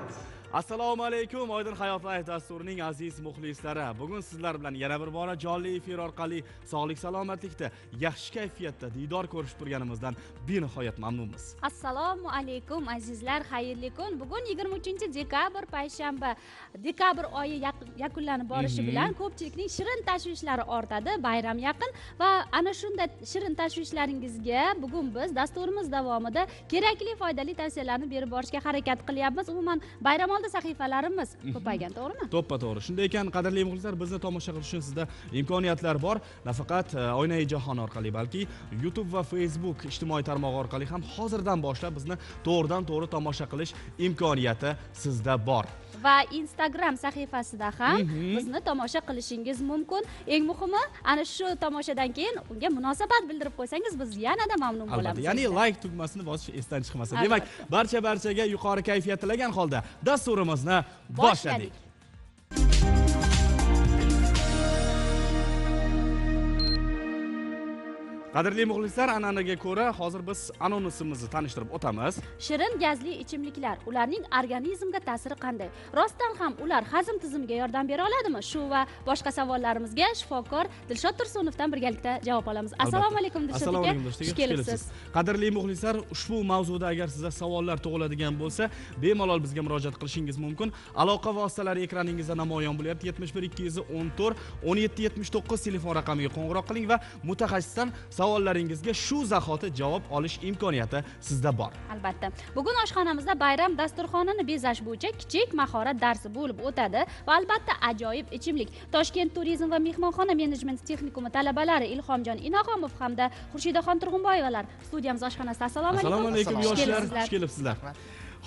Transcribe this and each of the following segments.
minds. Assalomu alaykum oydin hayot life dasturining aziz muxlislari. Bugun sizlar bilan yana bir bora jonli efir orqali sog'lik salomatlikda yaxshi kayfiyatda diydor ko'rishib turganimizdan benihoyat mamnunmiz. Assalomu alaykum azizlar xayrli kun. Bugun 23 dekabr payshanba. Dekabr oyi yakunlanib borishi Mhm. bilan ko'pchilikning shirin tashvishlari ortadi bayram yaqin. Va ana shunday shirin tashvishlaringizga bugun biz dasturimiz davomida kerakli foydali tavsiyalarni berib borishga harakat qilyapmiz. Umuman bayram oldi sahifalarimiz ko'paygan to'g'rimi? To'ppa to'g'ri. Shunday ekan qadrli muxlislar bizni tomosha qilish uchun sizda imkoniyatlar bor. Nafaqat e, oynai jahon orqali balki youtube va facebook ijtimoiy tarmog'i orqali ham hozirdan boshlab bizni to'g'ridan to'g'ri tomosha qilish imkoniyati sizda bor va instagram sahifasida ham Mhm. bizni tomosha qilishingiz mumkin. Eng muhimi ana shu tomoshadan keyin unga munosabat bildirib qo'ysangiz biz yanada mamnun albatta bo'lamiz. ya'ni like tugmasini bosish esdan chiqmasin demak barcha barchaga yuqori kayfiyat tilagan holda dasturimizni Boshladik. Qadrli muxlislar an'anaga ko'ra hozir biz anonsimizni tanishtirib o'tamiz. Shirin gazli ichimliklar ularning organizmga ta'siri qanday? Rostdan ham ular hazm tizimiga yordam bera oladimi? Shu va boshqa savollarimizga shifokor dilshod tursunovdan birgalikda javob olamiz. Assalomu alaykum dilshod assalomu alaykum xush kelibsiz. qadrli muxlislar ushbu mavzuda agar sizda savollar tug'iladigan bo'lsa bemalol bizga murojaat qilishingiz mumkin. Aloqa vositalari ekraningizda namoyon bo'lyapti. Yetmish bir ikki yuz o'n to'rt o'n yetti yetmish to'qqiz telefon raqamiga qo'ng'iroq qiling va mutaxassisdan savollaringizga shu zahoti javob olish imkoniyati sizda bor. Albatta. Bugun oshxonamizda bayram dasturxonini bezash bo'yicha kichik mahorat darsi bo'lib o'tadi va albatta ajoyib ichimlik. Toshkent turizm va mehmonxona menejmenti texnikumi talabalari ilhomjon inoxonov hamda xurshidaxon turg'unboyevalar studiyamiz oshxonasida. Assalomu alaykum. Assalomu alaykum yoshlar xush kelibsizlar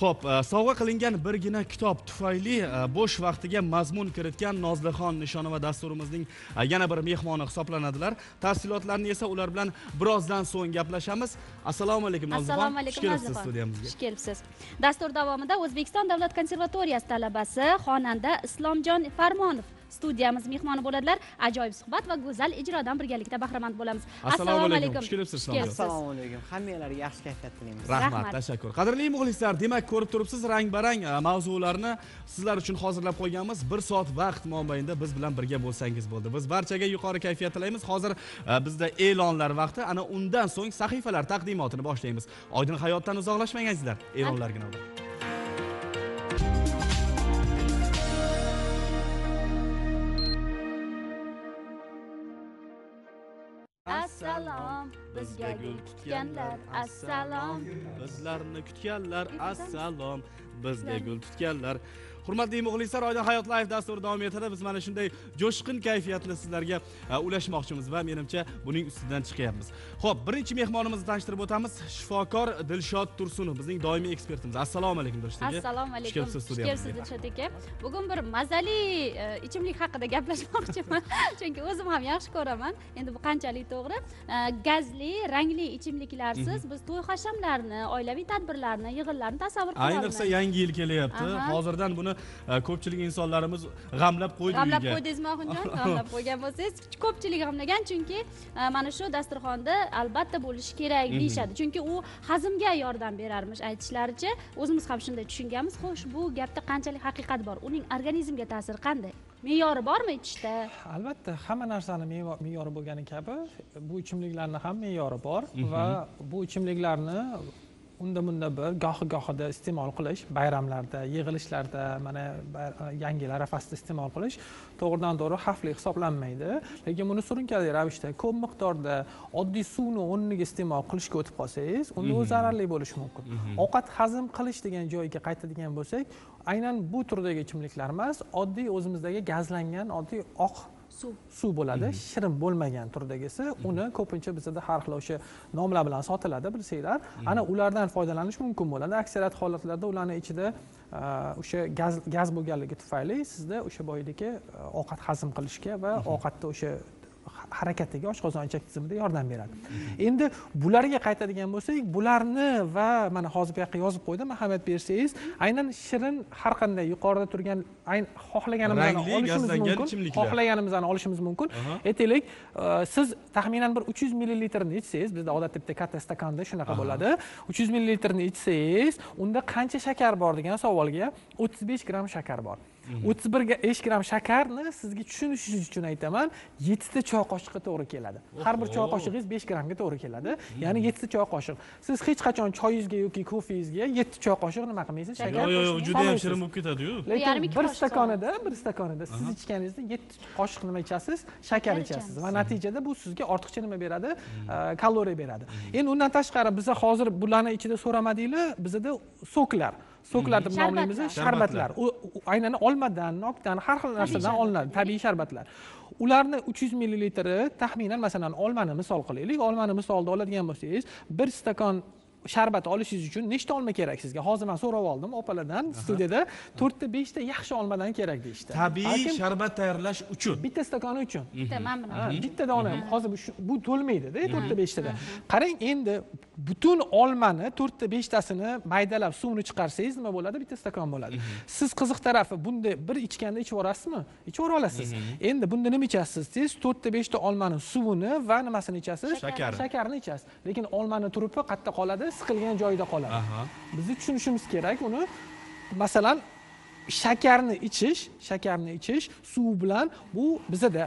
ho'p e, sovg'a qilingan birgina kitob tufayli e, bo'sh vaqtiga mazmun kiritgan nozlixon nishonova dasturimizning e, yana bir mehmoni hisoblanadilar. Tafsilotlarni esa ular bilan birozdan so'ng gaplashamiz. Assalomu alaykum nozlixon assalomu alaykum xush kelibsiz studiyamizga. Xush kelibsiz. Dastur davomida o'zbekiston davlat konservatoriyasi talabasi xonanda islomjon farmonov studiyamiz mehmoni bo'ladilar. Ajoyib suhbat va go'zal ijrodan birgalikda bahramand bo'lamiz. Assalomu alaykum. Xush kelibsiz, assalomu alaykum. Hammanglarga yaxshi kayfiyat tilaymiz. Rahmat. Tashakkur. Qadrli muxlislar demak ko'rib turibsiz rang barang e, mavzularni sizlar uchun hozirlab qo'yganmiz. Bir soat vaqt mobaynida biz bilan birga bo'lsangiz bo'ldi. Biz barchaga yuqori kayfiyat tilaymiz. Hozir e, bizda e'lonlar vaqti. Ana undan so'ng sahifalar taqdimotini boshlaymiz. Oydin hayotdan uzoqlashmagansizlar e'lonlargina oldin. Assalom. Bizga gul tutganlar assalom. Bizlarni kutganlar assalom. Bizga gul tutganlar hurmatli muxlislar oydin hayot live dasturi davom etadi. Biz mana shunday jo'shqin kayfiyatni sizlarga e, ulashmoqchimiz va menimcha buning ustidan chiqyapmiz. Ho'p birinchi mehmonimizni tanishtirib o'tamiz. Shifokor dilshod tursunov bizning doimiy ekspertimiz. Assalomu alaykum dilshod aka assalomu Xush alaykum. xush studiyamizga. kelibsiz dilshod aka. Bugun bir mazali e, ichimlik haqida gaplashmoqchiman. Chunki o'zim ham yaxshi ko'raman. Endi bu qanchalik to'g'ri? E, gazli rangli ichimliklarsiz. Biz to'y hashamlarni oilaviy tadbirlarni yig'inlarni tasavvur qila ayniqsa yangi yil kelyapti. Hozirdan buni ko'pchilik insonlarimiz g'amlab qo'ydi g'amlab qo'ydingizmi oxunjon? G'amlab qo'ygan bo'lsangiz ko'pchilik g'amlagan chunki e, mana shu dasturxonda albatta bo'lishi kerak Mhm. deyishadi. Chunki u hazmga yordam berarmish. Aytishlaricha o'zimiz ham shunday tushunganmiz. Xo'sh bu gapda qanchalik haqiqat bor? Uning organizmga ta'siri qanday? Me'yori bormi ichishda albatta hamma narsani me'yo- me'yori bo'lgani kabi bu ichimliklarni ham me'yori bor va bu ichimliklarni unda munda bir gohi gohida iste'mol qilish bayramlarda yig'ilishlarda mana yangi yil arafasida iste'mol qilish to'g'ridan to'g'ri xavfli hisoblanmaydi. Lekin buni surunkali ravishda ko'p miqdorda oddiy suvni o'rniga iste'mol qilishga o'tib qolsangiz unda u zararli bo'lishi mumkin. Ovqat hazm qilish degan joyiga qaytadigan bo'lsak aynan bu turdagi ichimliklar emas oddiy o'zimizdagi gazlangan oddiy oq suv suv bo'ladi shirin bo'lmagan turdagisi uni ko'pincha bizada har xil o'sha nomlar bilan sotiladi bilsanglar. Ana ulardan foydalanish mumkin bo'ladi. Aksariyat holatlarda ularni ichida a, o'sha gaz gaz bo'lganligi tufayli sizda o'sha boyidagi a, ovqat hazm qilishga va ovqatda o'sha ha- harakatiga oshqozon ichak tizimida yordam beradi. Endi bularga qaytadigan bo'lsak bularni va mana hozir bu yoqqa yozib qo'ydim ahamiyat bersangiz aynan shirin har qanday yuqorida turgan xohlaganimizni olishimiz mumkin xohlaganimizni olishimiz mumkin. Aytaylik e, siz taxminan bir uch yuz millilitrni ichsangiz bizda odatda bitta katta stakanda shunaqa bo'ladi. Uch yuz millilitrni ichsangiz unda qancha shakar bor degan savolga o'ttiz besh gramm shakar bor o'ttiz bir besh gramm shakarni sizga tushunishingiz uchun aytaman yettita choy qoshiqqa to'g'ri keladi. Har bir choy Oho. qoshig'ingiz besh grammga to'g'ri keladi. Ya'ni yettita choy qoshiq siz hech qachon choyingizga yoki kofengizga yetti choy qoshiq nima qilmaysiz? Shakar yo'q yo'q juda ham shirin bo'lib ketadiyu. Lekin bir stakonida bir stakonida siz ichganingizda yetti qoshiq nima ichasiz? Shakar ichasiz va natijada bu sizga ortiqcha nima beradi? Uh, kaloriya beradi. Endi undan tashqari biza hozir bularni ichida so'ramadinglar bizada soklar soklar deb nomlaymiz Sharbatlar. u aynan olmadan nokdan har xil narsadan olinadi tabiiy sharbatlar. Ularni uch yuz millilitri taxminan masalan olmani misol qilaylik. Olmani misolda oladigan bo'lsangiz bir stakon sharbat olishingiz uchun nechta olma kerak sizga? Hozir man so'rab oldim opalardan studiyada to'rtta beshta yaxshi olmadan kerak deyishdi. Tabiiy sharbat tayyorlash uchun. Bitta stakoni uchun. Bitta mana buni. Ha, bitta dona. Hozir bu, shu- bu to'lmaydida to'rtta beshtada. Qarang endi butun olmani to'rtta beshtasini maydalab suvini chiqarsangiz nima bo'ladi? Bitta stakon bo'ladi. Siz qiziq tarafi bunda bir ichganda ichib yuborasizmi ichib yubora olasiz endi bunda nima ichasiz? Siz to'rtta beshta olmani suvini va nimasini ichasiz? Shakari. shakarni ichasiz. Lekin olmani trupi qayerda qoladi siqilgan joyida qoladi. Bizni tushunishimiz kerak uni masalan shakarni ichish shakarni ichish suv bilan bu bizada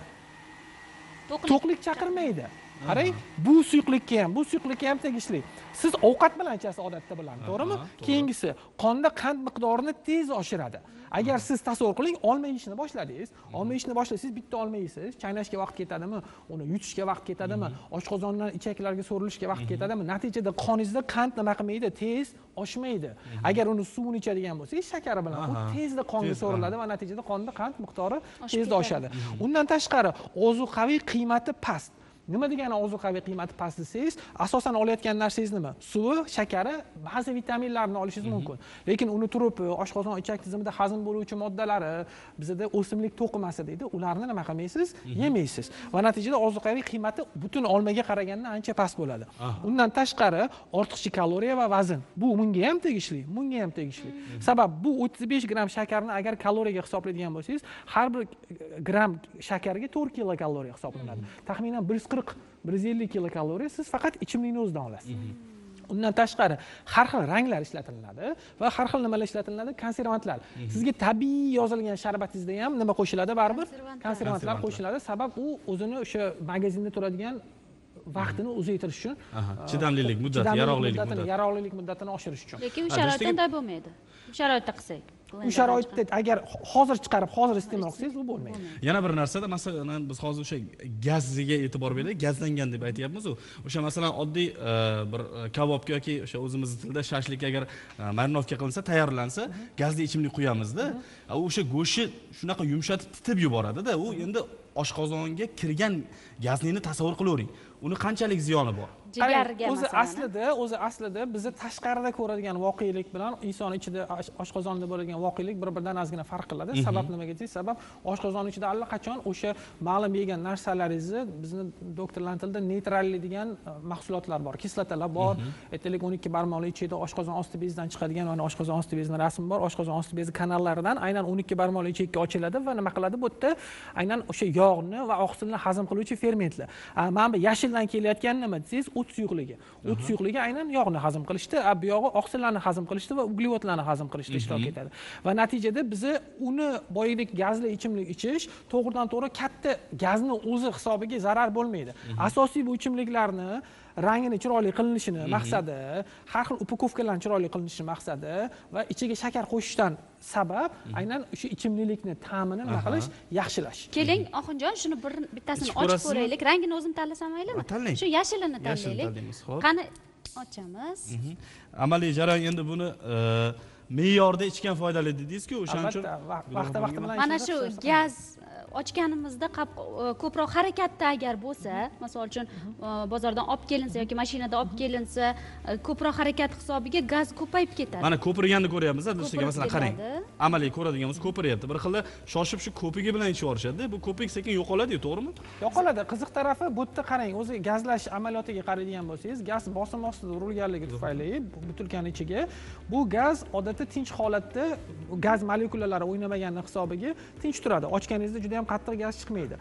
to'qlik chaqirmaydi qarang bu suyuqlikka ham bu suyuqlikka ham tegishli. Siz ovqat bilan ichasiz odatda bilan to'g'rimi? to'g'ri. keyingisi qonda qand miqdorini tez oshiradi. Agar siz tasavvur qiling olma yeyishni boshladingiz olma yeyishni boshlasangiz bitta olma yeysiz chaynashga vaqt ketadimi uni yutishga vaqt ketadimi oshqozondan ichaklarga so'rilishga vaqt ketadimi natijada qoningizda qand nima qilmaydi tez oshmaydi. Agar uni suvini ichadigan bo'lsangiz shakari bilan u tezda qonga so'riladi va natijada qonda qand miqdori tezda oshadi. Undan tashqari ozuqaviy qiymati past nima degani ozuqaviy qiymati past desangiz asosan olayotgan narsangiz nima? Suvi shakari ba'zi vitaminlarni olishingiz mumkin. Lekin uni trupi oshqozon ichak tizimida hazm bo'luvchi moddalari bizada o'simlik to'qimasi deydi ularni nima qilmaysiz? Yemaysiz. Va natijada ozuqaviy qiymati butun olmaga qaraganda ancha past bo'ladi. Undan tashqari ortiqcha kaloriya va vazn. Bu bunga ham tegishli bunga ham tegishli. Sabab bu o'ttiz besh gramm shakarni agar kaloriyaga hisoblaydigan bo'lsangiz har bir gramm shakarga to'rt kilokaloriya hisoblanadi. Taxminan bir yuz qirq bir yuz ellik kilokaloriya siz faqat ichimlikni o'zidan olasiz. Undan tashqari har xil ranglar ishlatilinadi va har xil nimalar ishlatilinadi konservantlar. Sizga tabiiy yozilgan sharbatingizda ham nima qo'shiladi? Baribir Konservantlar. qo'shiladi. Sabab u o'zini o'sha magazinda turadigan vaqtini uzaytirish uchun chidamlilik muddati yaroqlilik muddatini muddati. yaroqlilik muddatini oshirish uchun. Lekin u Ha, sharoitda unday bo'lmaydi u sharoitda qilsak u sharoitda agar hozir chiqarib hozir iste'mol qilsangiz u bo'lmaydi. Yana bir narsada masalan biz hozir o'sha gaziga e'tibor beraylik gazlangan deb aytyapmiz o'sha masalan oddiy e, bir e, kabobga yoki o'sha o'zimizni tilda shashlik agar e, marinovka qilinsa tayyorlansa gazli ichimlik quyamizda. O'sha go'shtni shunaqa yumshatib titib yuboradida u endi oshqozonga kirgan gaznini tasavvur qilavering. Uni qanchalik ziyoni bor jigarga o'zi aslida o'zi aslida bizni tashqarida ko'radigan voqelik bilan inson ichida osh- oshqozonda bo'ladigan voqelik bir biridan ozgina farq qiladi. Sabab nimaga desangiz sabab oshqozon ichida allaqachon o'sha ma'lum yegan narsalaringizni bizni doktorlar tilida neytrallaydigan e, mahsulotlar bor. Kislotalar bor. Aytaylik o'n ikki barmoqli ichida oshqozon osti bezidan chiqadigan mana oshqozon osti bezini rasmi bor. Oshqozon osti bezi kanallaridan aynan o'n ikki barmoqli ichakka ochiladi va nima qiladi? Bu yerda aynan o'sha yog'ni va oqsilni hazm qiluvchi fermentlar. Mana bu yashildan kelayotgan nima desangiz o't suyuqligi. O't suyuqligi aynan yog'ni hazm qilishda a, bu yog'i oqsillarni hazm qilishda va uglevodlarni hazm qilishda ishtirok etadi. Va natijada biza uni boyagidek gazli ichimlik ichish to'g'ridan to'g'ri katta gazni o'zi hisobiga zarar bo'lmaydi. Asosiy bu ichimliklarni rangini chiroyli qilinishini maqsadi har xil upakovkalarni chiroyli qilinishi maqsadi va ichiga shakar qo'shishdan sabab aynan o'sha ichimlikni ta'mini nima qilish? Yaxshilash. Keling oxunjon shuni bir bittasini ochib ko'raylik. Rangini o'zim tanlasam maylimi? Tanlang. shu yashilini tanlaylik. qani ochamiz? Amaliy jarayon endi buni e, me'yorda ichgan foydali dedingiz-ku o'shaning uchun. Vaqti vaqti bilan mana shu gaz ochganimizda e, ko'proq harakatda agar bo'lsa misol uchun e, bozordan olib kelinsa yoki mashinada olib kelinsa e, ko'proq harakat hisobiga gaz ko'payib ketadi. Mana ko'pirganni ko'ryapmiz Ko'pirib masalan qarang. amaliy ko'radigan bo'lsak ko'piryapti bir xilda shoshib shu ko'pigi bilan ichib yuborishadida bu ko'pik sekin yo'qoladiyu to'g'rimi? Yo'qoladi. Qiziq tarafi bu yerda qarang o'zi gazlash amaliyotiga qaraydigan bo'lsangiz gaz bosim ostida urilganligi tufayli bu butilkani ichiga bu gaz odatda tinch holatda gaz molekulalari o'ynamagani hisobiga tinch turadi. Ochganingizda juda yam qattiq gaz chiqmaydi.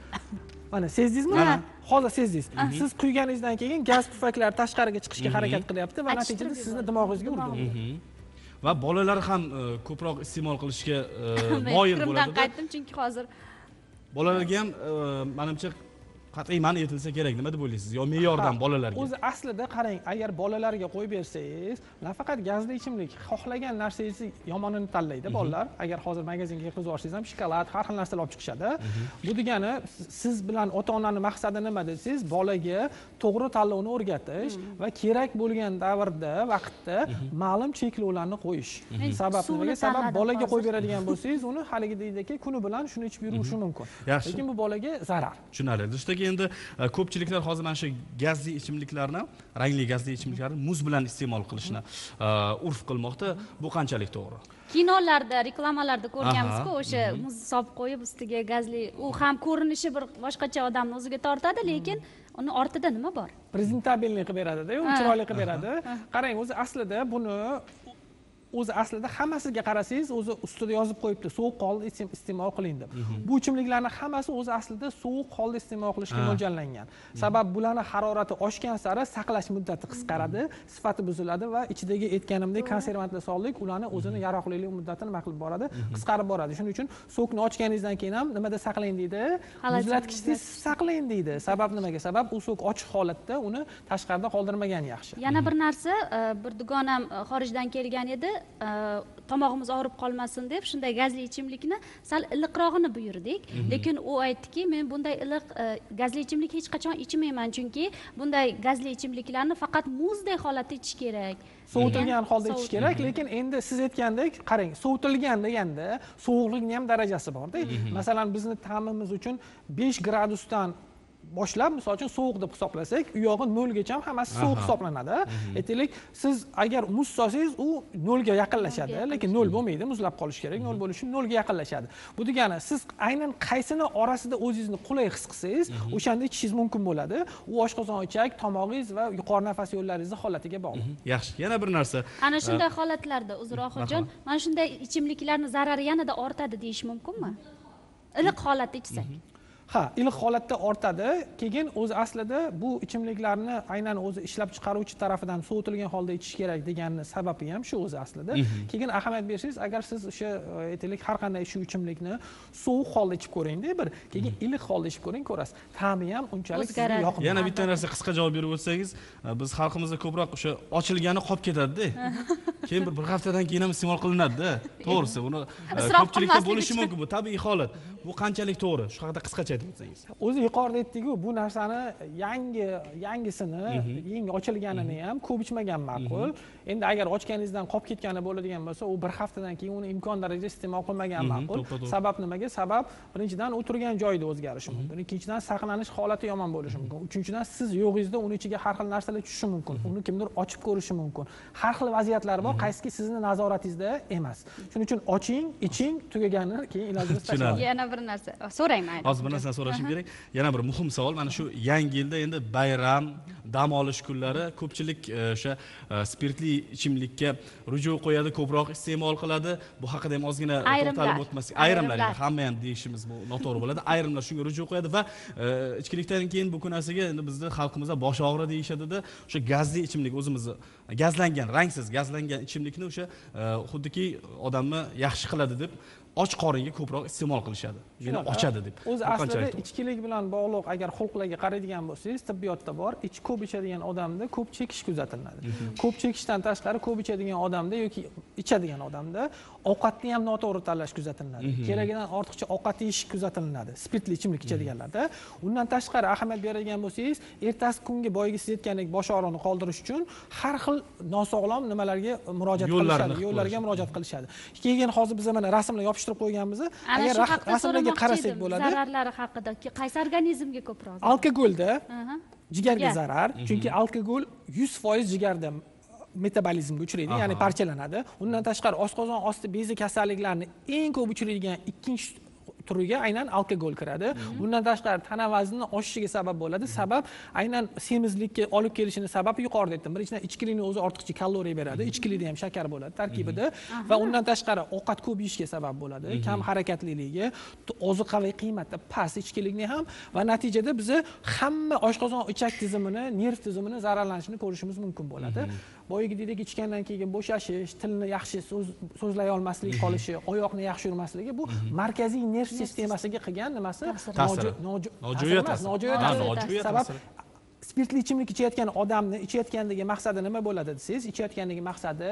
Mana sezdingizmi? Hozir sezdingiz. Siz quyganingizdan keyin gaz pufaklari tashqariga chiqishga harakat qilyapti va natijada sizni dimog'ingizga urdi. Va bolalar ham e, ko'proq iste'mol qilishga e, Men moyil fikrimdan bo'ladida. qaytdim chunki hozir bolalarga ham e, manimcha qat'iy man etilsa kerak nima deb o'ylaysiz? Yo me'yordan bolalarga? o'zi aslida qarang agar bolalarga qo'yib bersangiz nafaqat gazli ichimlik xohlagan narsangizni yomonini tanlaydi bolalar. Agar hozir magazinga kirgizib yuborsangiz ham shokolad har xil narsalar olib chiqishadi. Bu degani siz bilan ota onani maqsadi nima desangiz bolaga to'g'ri tanlovni o'rgatish va kerak bo'lgan davrda vaqtda ma'lum cheklovlarni qo'yish sabab nimaga sabab bolaga qo'yib beradigan bo'lsangiz uni haligi deydiki kuni bilan shuni ichib yurishi mumkin. Yaxshi. lekin bu bolaga zarar. Tushunarli. Do'stlar endi e, ko'pchiliklar hozir mana shu gazli ichimliklarni rangli gazli ichimliklarni muz bilan iste'mol qilishni e, urf qilmoqda. Bu qanchalik to'g'ri? Kinolarda reklamalarda ko'rganmizku o'sha muz solib qo'yib ustiga gazli u ham ko'rinishi bir boshqacha odamni o'ziga tortadi lekin uni ortida nima bor? Prezentabelniy qilib beradida chiroyli qilib beradi. Qarang o'zi aslida buni o'zi aslida hammasiga qarasangiz o'zi ustida yozib qo'yibdi sovuq holda istem- iste'mol qiling deb. Bu ichimliklarni hammasi o'zi aslida sovuq holda iste'mol qilishga mo'ljallangan. Sabab bularni harorati oshgan sari saqlash muddati qisqaradi sifati buziladi va ichidagi aytganimdek konservantlar soldik ularni o'zini yaroqlilik muddatini nima qilib boradi qisqarib boradi. Shuning uchun sokni ochganingizdan keyin ham nimada saqlang deydi? Xalajda muzlatgichda saqlang deydi. Sabab nimaga? Sabab u sok ochiq holatda uni tashqarida qoldirmagan yaxshi. Yana bir narsa e, bir dugonam e, xorijdan kelgan edi tomog'imiz og'rib qolmasin deb shunday gazli ichimlikni sal iliqrog'ini buyurdik. Lekin u aytdiki men bunday iliq e, gazli ichimlik hech qachon ichmayman chunki bunday gazli ichimliklarni faqat muzdek holatda ichish kerak. Sovutilgan holda ichish kerak lekin endi siz aytgandek qarang sovutilgan deganda sovuqlikni ham darajasi borda. Masalan bizni ta'mimiz uchun besh gradusdan boshlab misol uchun sovuq deb hisoblasak u yog'i nolgacha ham hammasi sovuq hisoblanadi. Aytaylik siz agar muz solsangiz u nolga yaqinlashadi lekin nol bo'lmaydi muzlab qolishi kerak nol bo'lishi uchun nolga yaqinlashadi. Bu degani siz aynan qaysini orasida o'zingizni qulay his qilsangiz o'shanda ichishingiz mumkin bo'ladi. U oshqozon ichak tomog'ingiz va yuqori nafas yo'llaringizni holatiga bog'liq. Yaxshi yana bir narsa. Ana shunday holatlarda uzr oxirjon mana shunday ichimliklarni zarari yanada ortadi deyish mumkinmi? Iliq holatda ichsak ha iliq holatda ortadi. Keyin o'zi aslida bu ichimliklarni aynan o'zi ishlab chiqaruvchi tarafidan sovutilgan holda ichish kerak deganni sababi ham shu o'zi aslida. Keyin ahamiyat bersangiz agar siz o'sha e, aytaylik har qanday shu ichimlikni sovuq holda ichib ko'ringda bir keyin iliq holda ichib ko'ring ko'rasiz. Ta'mi ham unchalik yoqmaydi. Yana bitta narsa qisqa javob berib o'tsangiz e, biz xalqimizda ko'proq o'sha ochilgani qolib ketadida. Keyin bir bir haftadan keyin ham iste'mol qilinadida. To'g'risi uni e, ko'pchilikda bo'lishi mumkin bu tabiiy holat. Bu qanchalik to'g'ri? Shu haqida qisqacha aytib o'tsangiz o'zi yuqorida aytdikku bu narsani yangi yangisini yangi ochilganini ham ko'p ichmagan ma'qul. Endi agar ochganingizdan qolib ketgani bo'ladigan bo'lsa u bir haftadan keyin uni imkon darajada iste'mol qilmagan Mhm, ma'qul. sabab nimaga? Sabab birinchidan u turgan joyda o'zgarishi mumkin ikkinchidan saqlanish holati yomon bo'lishi mumkin uchinchidan siz yo'g'ingizda uni ichiga har xil narsalar tushishi mumkin uni kimdir ochib ko'rishi mumkin. Har xil vaziyatlar bor qaysiki sizni nazoratingizda emas. Shuning uchun oching iching tugaganini keyin ilojingiz Tushunarli. yana bir narsa so'rang mayli hozir bir narsani so'rashim kerak. Yana bir muhim savol mana shu yangi yilda endi bayram dam olish kunlari ko'pchilik e, o'sha e, spirtli ichimlikka ruju qo'yadi ko'proq iste'mol qiladi. Bu haqida ham ozgina to'xtalib o'tmasak ayrimlar. hamma ham deyishimiz bu noto'g'ri bo'ladi. Ayrimlar shunga ruju qo'yadi va e, ichkilikdan keyin bu narsaga endi bizni xalqimizda bosh og'rig'i deyishadida o'sha gazli ichimlik o'zimizni gazlangan rangsiz gazlangan ichimlikni o'sha xuddiki odamni yaxshi qiladi deb och qoringa ko'proq iste'mol qilishadi Shunaqa. ochadi deb o'zi aslida ichkilik bilan bog'liq agar xulqlarga qaraydigan bo'lsangiz tibbiyotda bor. Ich ko'p ichadigan odamda ko'p chekish kuzatiladi. Ko'p chekishdan tashqari ko'p ichadigan odamda yoki ichadigan odamda ovqatni ham noto'g'ri tanlash kuzatiladi. Keragidan ortiqcha ovqat yeyish kuzatiladi. Spirtli ichimlik ichadiganlarda. Undan tashqari ahamiyat beradigan bo'lsangiz ertasi kungi boyagi siz aytgandek bosh og'riqni qoldirish uchun har xil nosog'lom nimalarga murojaat qilishadi. Yo'llarga murojaat qilishadi. Keyin hozir biz mana rasmlar yopishtirib qo'yganmiz. Agar shu so'ramoqchi qarasak bo'ladi. zararlari haqida qaysi organizmga ko'proq alkogolda jigarga Jigar. zarar. Chunki alkogol yuz foiz jigarda metabolizmga uchraydi ya'ni parchalanadi. Undan tashqari oshqozon osti bezi kasalliklarini eng ko'p uchraydigan ikkinchi turiga aynan alkogol kiradi. Bundan tashqari tana vaznini oshishiga sabab bo'ladi. Sabab aynan semizlikka olib kelishini sababi yuqorida aytdim birinchidan ichkilikni o'zi ortiqcha kaloriya beradi. Ichkilikda ham shakar bo'ladi tarkibida va undan tashqari ovqat ko'p yeyishga sabab bo'ladi. Kam harakatliligi ozuqaviy qiymati past ichkilikni ham va natijada biza hamma oshqozon ichak tizimini nerv tizimini zararlanishini ko'rishimiz mumkin bo'ladi boyagidek ichgandan keyin bo'shashish tilni yaxshi so'z so'zlay olmaslik qolishi oyoqni yaxshi yurmasligi bu markaziy nerv sistemasiga qilgan nimasi? Nojo'ya ta'sir sabab spirtli ichimlik ichayotgan odamni ichayotgandagi maqsadi nima bo'ladi desangiz ichayotgandagi maqsadi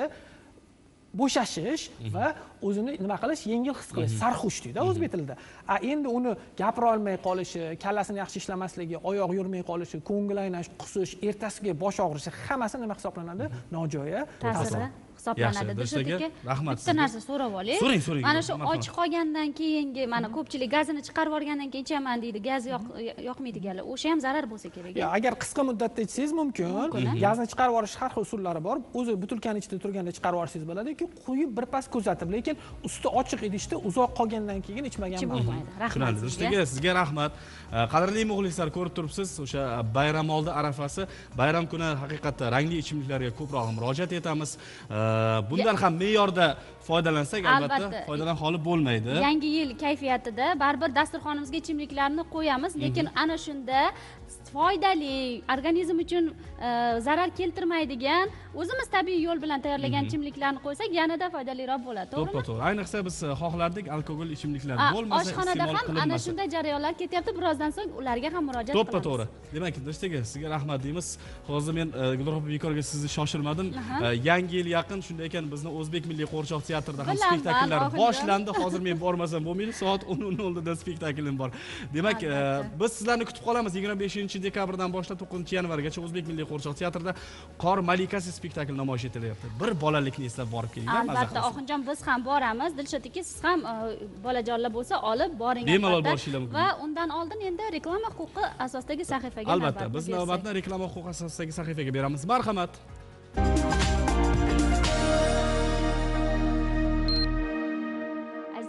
bo'shashish va o'zini nima qilish yengil his qilish sarxush deydi o'zbek tilida. A endi uni gapirolmay qolishi kallasini yaxshi ishlamasligi oyoq yurmay qolishi ko'ngil aynash qusish ertasiga bosh og'rishi hammasi nima hisoblanadi? Nojo'ya ta'siri hisoblanadi. Yaxshi, dilshod Dilshod aka aka, rahmat bitta narsa so'rab olay So'rang, so'rang. mana shu och qolgandan keyingi mana ko'pchilik gazini chiqarib yuborgandan keyin ichaman deydi. Gaz yoq- yoqmaydiganlar. O'sha ham zarar bo'lsa kerak agar qisqa muddatda ichsangiz mumkin. A? gazni chiqarib yuborish har xil usullari bor. O'zi butilkani ichida turganda chiqarib yuborsangiz bo'ladi-ku quyib birpas kuzatib lekin usti ochiq idishda uzoq qolgandan keyin ichmagan bo'lmaydi. Rahmat sizga. Sizga rahmat. Qadrli muxlislar ko'rib turibsiz o'sha bayram oldi arafasi. Bayram kuni haqiqatda rangli ichimliklarga ko'proq murojaat etamiz bundan ham me'yorda foydalansak albatta foydadan xoli bo'lmaydi. Yangi yil kayfiyatida baribir dasturxonimizga ichimliklarni qo'yamiz lekin ana shunda foydali organizm uchun e, zarar keltirmaydigan o'zimiz tabiiy yo'l bilan tayyorlagan ichimliklarni qo'ysak yanada foydaliroq bo'ladi to'ppa to'g'rimi to'g'ri. Ayniqsa biz e, xohlardik alkogol ichimliklar. Bo'lmasa oshxonada ham ana shunday jarayonlar ketyapti birozdan so'ng ularga ham murojaat to'ppa qilamiz. to'g'ri. Demak aka sizga rahmat deymiz. Hozir men e, gulroh opa bekorga sizni shoshirmadim. Yangi yil yaqin shunday ekan bizni o'zbek milliy qo'g'irchoq teatrida ham spektakllar boshlandi. Hozir men bormasam bo'lmaydi. Soat o'n o'n nolda spektaklim bor. Demak biz sizlarni kutib qolamiz. Yigirma beshinchi dekabrdan boshlab to'qqizinchi yanvargacha o'zbek milliy qo'g'irchoq teatrida qor malikasi spektakli namoyish etilyapti. Bir bolalikni eslab borib kelinglar albatta oxinjon biz ham boramiz. Dilshod aka siz ham e, bolajonlar bo'lsa olib boring Bemalol borishinglar mumkin. va undan oldin endi reklama huquqi asosidagi sahifaga albatta biz navbatni reklama huquqi asosidagi sahifaga beramiz. Marhamat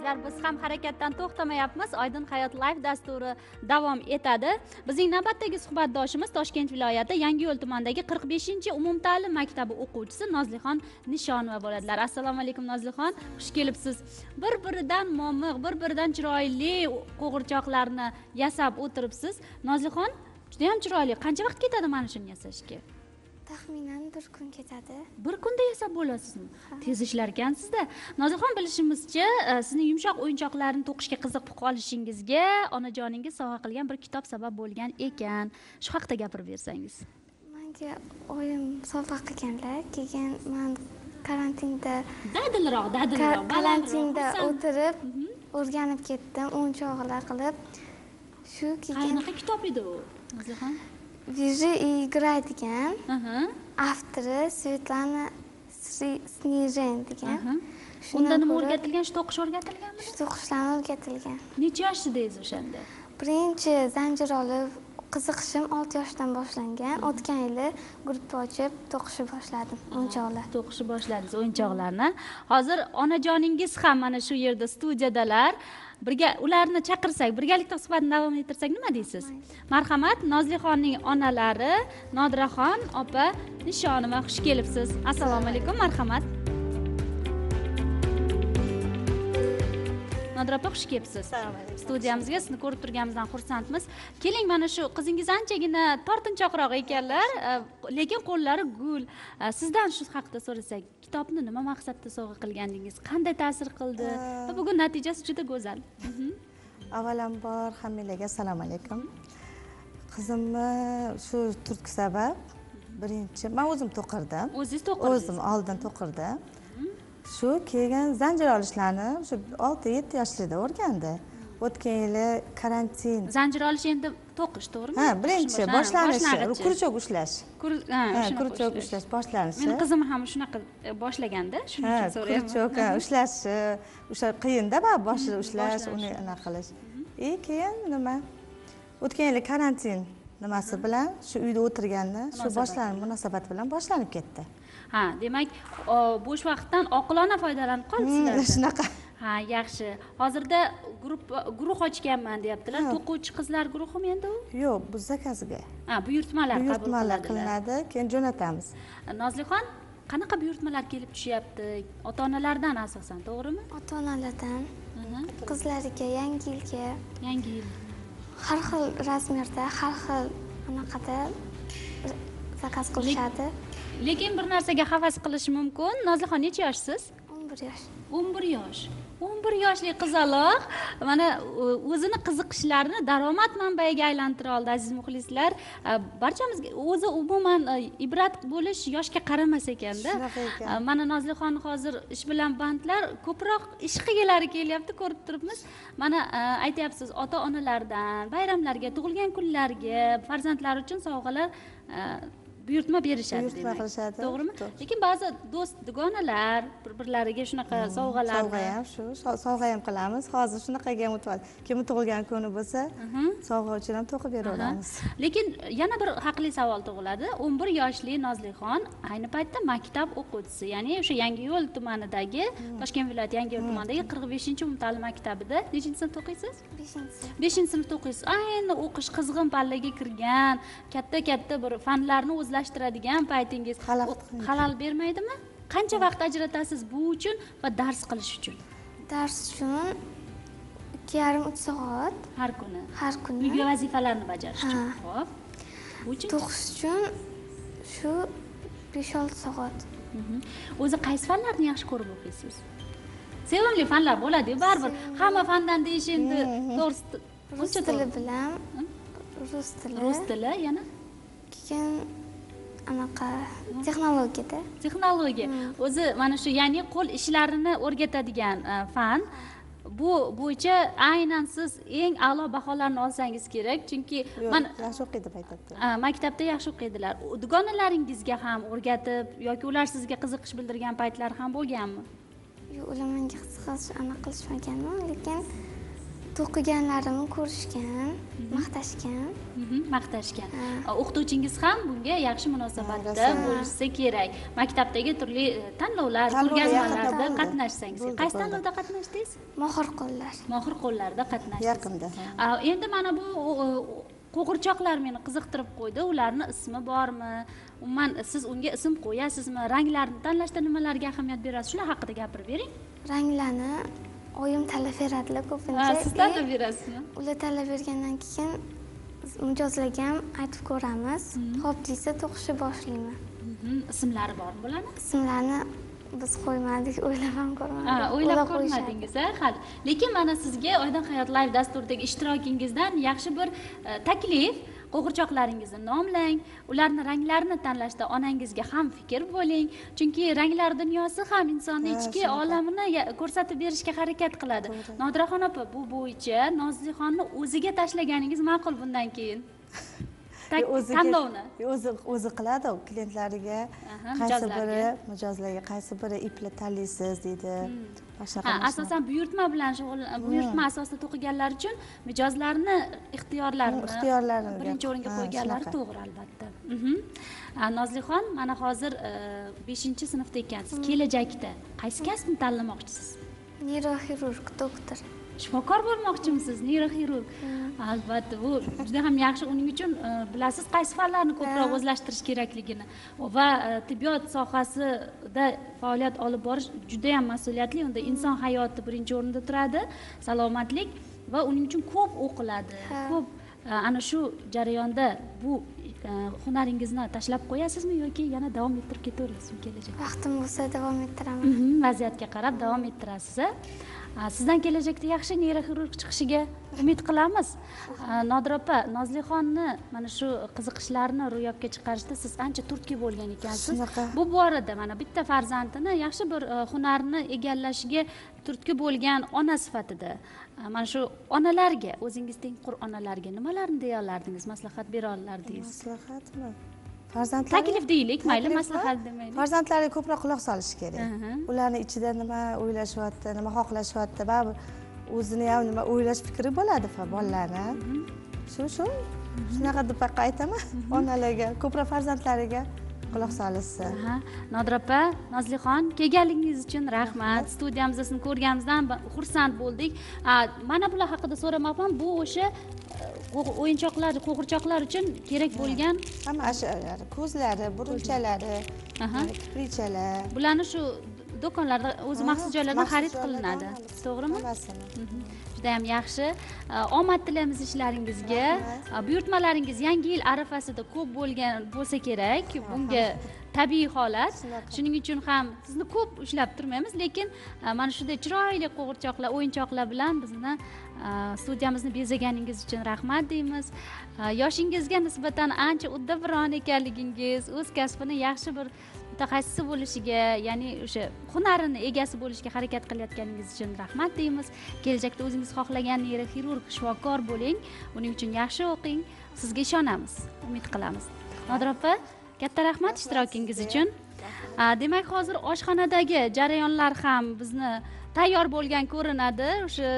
azizlar biz ham harakatdan to'xtamayapmiz. Oydin hayot live dasturi davom etadi. Bizning navbatdagi suhbatdoshimiz toshkent viloyati yangiyo'l tumanidagi qirq beshinchi umumta'lim maktabi o'quvchisi nozlixon nishonova bo'ladilar. Assalomu alaykum nozlixon. Xush kelibsiz. Bir biridan momiq bir biridan chiroyli qo'g'irchoqlarni yasab o'tiribsiz. Nozlixon judayam chiroyli. Qancha vaqt ketadi mana shuni yasashga taxminan bir kun ketadi. Bir kunda yasab bo'lasizmi? Tez ishlar ekansizda nozirxon bilishimizcha e, sizni yumshoq o'yinchoqlarni to'qishga qiziqib qolishingizga onajoningiz sovg'a qilgan bir kitob sabab bo'lgan ekan. Shu haqida gapirib bersangiz. Manga oyim sovg'a qilganlar keyin man karantinda dadilroq dadilroq karantinda o'tirib o'rganib ketdim o'yinchoqlar qilib. Shu keyin qanaqa kitob edi u nozirxon вижи и Aha, avtori svetlana Sri- snejin degan unda nima o'rgatilgan shu to'qish o'rgatilganmi shu to'qishlarni o'rgatilgan necha yoshidasiz o'shanda birinchi zanjir olib qiziqishim olti yoshdan boshlangan. O'tgan yili gruppa ochib to'qishni boshladim o'yinchoqlar. To'qishni boshladingiz o'yinchoqlarni. Hozir onajoningiz ham mana shu yerda studiyadalar birga ularni chaqirsak birgalikda suhbatni davom ettirsak nima deysiz? Marhamat nozlixonning onalari nodiraxon opa nishonova xush kelibsiz. Assalomu alaykum marhamat. Nodira opa xush kelibsiz. Assalomu alaykum. studiyamizga sizni ko'rib turganimizdan xursandmiz. Keling mana shu qizingiz anchagina tortinchoqroq ekanlar. Lekin qo'llari gul. Sizdan shu haqida so'rasak kitobni nima maqsadda sovg'a qilgandingiz? Qanday ta'sir qildi? Va bugun natijasi juda go'zal. Mhm. avvalambor hammanglarga assalomu alaykum. Qizimni shu turtki sabab birinchi man o'zim to'qirdim. O'zingiz to'qirdingiz. O'zim oldin to'qirdim. Shu keyin zanjir olishlarni shu olti yetti yoshlarda o'rgandi o'tgan yili karantin. Zanjir olish endi to'qish to'g'rimi? Ha birinchi boshlanishi. kurchok ushlash. Kurchok ushlash. boshlanishi. Meni qizim ham shunaqa e, boshlaganda shuning uchun so'rayapman. kurchok o'sha qiyinda baribir boshida ushlash uni anaqa qilish. И keyin nima? O'tgan yili karantin nimasi bilan shu uyda o'tirganda shu boshlanib munosabat bilan boshlanib ketdi. Ha demak bo'sh vaqtdan oqilona foydalanib qolibsizlar. Hmm, shunaqa ha yaxshi. Hozirda guruh guruh ochganman deyaptilar. Ha. to'quvchi qizlar guruhimi endi u? Yo'q bu zakazga. Ha buyurtmalar qabul buyurtmalar qilinadi keyin jo'natamiz. Nozlixon qanaqa buyurtmalar kelib tushyapti? Ota onalardan asosan to'g'rimi? Ota onalardan Mhm. qizlariga yangi yilga. Yangi yil. Har xil razmerda har xil anaqada zakaz qilishadi. lekin bir narsaga havas qilish mumkin. Nozlixon necha yoshsiz? O'n bir yosh. O'n bir yosh o'n bir yoshli qizaloq mana o'zini qiziqishlarini daromad manbaiga aylantira oldi aziz muxlislar. Barchamizga o'zi umuman ibrat bo'lish yoshga qaramas ekanda. Shunaqa ekan. A, mana nozlixon hozir ish bilan bandlar ko'proq ish qilgilari kelyapti ko'rib turibmiz. Mana aytyapsiz ota onalardan bayramlarga tug'ilgan kunlarga farzandlari uchun sovg'alar buyurtma berishadi Buyurtma qilishadi. to'g'rimi? To'g'ri. lekin ba'zi do'st dugonalar bir birlariga shunaqa sovg'alarni sovg'a ham shu so- sovg'a ham qilamiz. Hozir shunaqaga ham o'tyapti kimni tug'ilgan kuni bo'lsa sovg'a uchun ham to'qib beraveramiz lekin yana bir haqli savol tug'iladi. O'n bir yoshli nozlixon ayni paytda maktab o'quvchisi ya'ni o'sha yangiyo'l tumanidagi toshkent viloyati yangiyo'l tumanidagi qirq beshinchi umumta'lim maktabida nechinchi sinfda o'qiysiz beshinchi beshinchi sinfda o'qiysiz ayni o'qish qizg'in pallaga kirgan katta katta bir fanlarni o'zlashtiradigan paytingiz xalal bermaydimi? Qancha vaqt ajratasiz bu uchun va dars qilish uchun? Dars uchun ikki yarim uch soat. Har kuni. Har kuni. Uyga vazifalarni bajarish uchun. Ho'p bu uchun? O'qish uchun shu besh olti soat. Mhm. o'zi qaysi fanlarni yaxshi ko'rib o'qiysiz? Sevimli fanlar bo'ladiyu baribir. Hamma fandan deyish endi to'g'risi rus tili bilan. Rus tili. Rus tili yana? Keyin anaqa texnologiyada. Texnologiya. O'zi mana shu ya'ni qo'l ishlarini o'rgatadigan e, fan. Bu bo'yicha aynan siz eng a'lo baholarni olsangiz kerak. Chunki mana yaxshi o'qiydi maktabda a, maktabda yaxshi o'qiydilar dugonalaringizga ham o'rgatib yoki ular sizga qiziqish bildirgan paytlar ham bo'lganmi? Yo'q ular menga qiziqish anaqa qilishmaganmi lekin to'qiganlarimni ko'rishgan maqtashgan. Mhm, maqtashgan. Ha. A, o'qituvchingiz ham bunga yaxshi munosabatda bo'lishsa kerak. Maktabdagi turli e, tanlovlar ko'rgazmalarda qatnashsangiz qaysi tanlovda qatnashdingiz? Mohir qo'llar mohir qo'llarda qatnashdingiz. Yaqinda, endi mana bu qo'g'irchoqlar meni qiziqtirib qo'ydi. Ularni ismi bormi? Umuman siz unga ism qo'yasizmi? Ranglarni tanlashda nimalarga ahamiyat berasiz? Shular haqida gapirib bering. Ranglarni oyim tanlab beradilar Ha, ko'pincha siz tanlab berasizmi? ular tanlab bergandan keyin mijozlarga ham aytib ko'ramiz. Ho'p desa to'qishni boshlayman. Ismlari bormi bularni? Ismlarni biz qo'ymadik o'ylab ham ko'rmadik o'ylab ko'rmadingiz a hali. Lekin mana sizga oydin hayot live dasturidagi ishtirokingizdan yaxshi bir e, taklif qo'g'irchoqlaringizni nomlang ularni ranglarini tanlashda onangizga ham fikr bo'ling. Chunki ranglar dunyosi ham insonni ichki olamini ko'rsatib berishga harakat qiladi. Nodiraxon opa bu bo'yicha nozlixonni o'ziga tashlaganingiz ma'qul bundan keyin tanlovni o'zi o'zi qiladi u klientlariga. Qaysi biri mijozlarga. qaysi biri ipli tanlaysiz deydi. Shunaqa ha asosan buyurtma bilan shug'ul buyurtma asosida to'qiganlar uchun mijozlarni ixtiyorlarini Hmm, ixtiyorlarini birinchi o'ringa qo'yganlari to'g'ri albatta. Mhm. Nozlixon mana hozir e, beshinchi sinfda ekansiz. Kelajakda qaysi kasbni tanlamoqchisiz? Neyroxirurg doktor shifokor bo'lmoqchimisiz neyroxirurg albatta bu juda ham yaxshi. Uning uchun e, bilasiz qaysi fanlarni ko'proq o'zlashtirish kerakligini va e, tibbiyot sohasida faoliyat olib borish juda yam mas'uliyatli. Unda inson hayoti birinchi o'rinda turadi salomatlik va uning uchun ko'p o'qiladi. Ko'p e, ana shu jarayonda bu hunaringizni tashlab qo'yasizmi yoki yana davom ettirib ketaverasizmi kelajakda vaqtim bo'lsa davom ettiraman. Mhm, vaziyatga qarab davom ettirasiz sizdan kelajakda yaxshi neyroxirurg chiqishiga umid qilamiz. A, nodir opa nozlixonni mana shu qiziqishlarini ro'yobga chiqarishda siz ancha turtki bo'lgan ekansiz. Shunaqa. bu borada mana bitta farzandini yaxshi bir e, hunarni egallashiga turtki bo'lgan ona sifatida mana shu onalarga o'zingiz tengqur onalarga nimalarni deya olardingiz maslahat bera olardingiz maslahatmi farzandlar taklif deylik mayli maslahat demaylik. farzandlarga ko'proq quloq solish kerak. Ularni ichida nima o'ylashyapti nima xohlashyapti baribir o'zini ham nima o'ylash fikri bo'ladi fa bolalarni shu shu. Shunaqa deb aytaman. Onalarga ko'proq farzandlariga quloq solishsin. Nodira opa, Nozlixon, kelganligingiz uchun rahmat. Studiyamizda sizni ko'rganimizdan xursand bo'ldik. Mana bular haqida so'ramabman. Bu o'sha o'yinchoqlar, qo'g'irchoqlar uchun kerak bo'lgan hamma ashyolari ko'zlari burunchalari mana kiprichalar bularni shu do'konlarda o'zi maxsus joylardan xarid qilinadi. To'g'rimi? hammasini Juda ham yaxshi. A, Omad tilaymiz ishlaringizga. A, Buyurtmalaringiz yangi yil arafasida ko'p bo'lgan bo'lsa kerak. Bunga tabiiy holat. Shuning uchun ham sizni ko'p ushlab turmaymiz, lekin mana shunday chiroyli qo'g'irchoqlar, o'yinchoqlar bilan bizni studiyamizni bezaganingiz uchun rahmat deymiz. Yoshingizga nisbatan ancha uddaburon ekanligingiz, o'z kasbini yaxshi bir mutaxassisi bo'lishiga, ya'ni o'sha hunarini egasi bo'lishga harakat qilayotganingiz uchun rahmat deymiz. Kelajakda o'zingiz xohlagan neyroxirurg, shifokor bo'ling. Buning uchun yaxshi o'qing. Sizga ishonamiz, umid qilamiz. nodir opa, katta rahmat ishtirokingiz uchun. Demak, hozir oshxonadagi jarayonlar ham bizni tayyor bo'lgan ko'rinadi. O'sha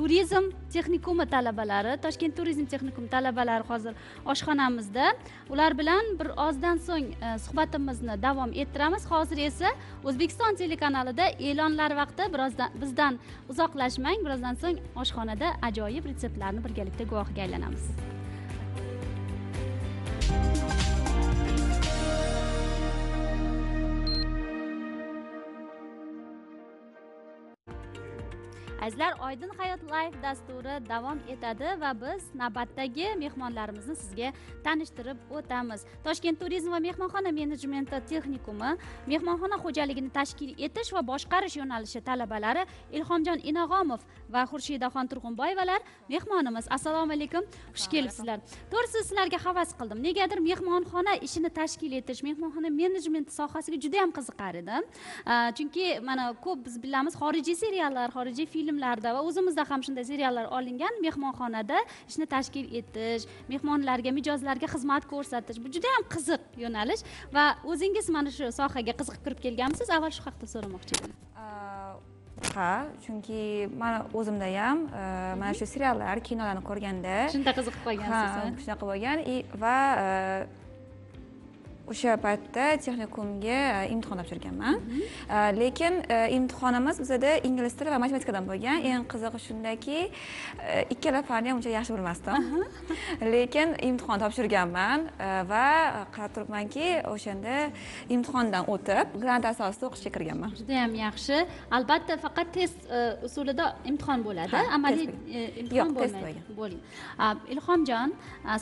turizm texnikumi talabalari, Toshkent turizm texnikumi talabalari hozir oshxonamizda. Ular bilan bir ozdan so'ng e, suhbatimizni davom ettiramiz. Hozir esa O'zbekiston telekanalida e'lonlar vaqti birozdan bizdan uzoqlashmang. Birozdan so'ng oshxonada ajoyib retseptlarni birgalikda guvohiga aylanamiz. Azizlar, Oydin hayot live dasturi davom etadi va biz navbatdagi mehmonlarimizni sizga tanishtirib o'tamiz. Toshkent turizm va mehmonxona menejmenti texnikumi mehmonxona xo'jaligini tashkil etish va boshqarish yo'nalishi talabalari Ilhomjon Inog'omov va Xurshidaxon Turg'unboyevalar mehmonimiz. Assalomu alaykum. Xush kelibsizlar. To'g'risi sizlarga havas qildim. Negadir mehmonxona ishini tashkil etish, mehmonxona menejmenti sohasiga juda ham qiziqar edim. Chunki mana ko'p biz bilamiz xorijiy seriallar, xorijiy filmlarda va o'zimizda ham shunday seriallar olingan mehmonxonada ishni tashkil etish, mehmonlarga, mijozlarga xizmat ko'rsatish. Bu juda ham qiziq yo'nalish va o'zingiz mana shu sohaga qiziqib kirib kelganmisiz? Avval shu haqida so'ramoqchi edim. ha chunki mana o'zimda ham mana shu seriallar kinolarni ko'rganda Shunda qiziqib ha qolgansiz. shunaqa bo'lgan va o'sha paytda texnikumga e, imtihon topshirganman. E, lekin e, imtihonimiz bizada ingliz tili va matematikadan bo'lgan. Eng qizig'i shundaki ikkala fanni ham uncha yaxshi bilmasdim. Lekin imtihon topshirganman va qarab turibmanki o'shanda imtihondan o'tib grant asosida o'qishga kirganman. Juda ham yaxshi. Albatta faqat test usulida imtihon bo'ladi. Amaliy imtihon bo'lmaydi. Ilhomjon,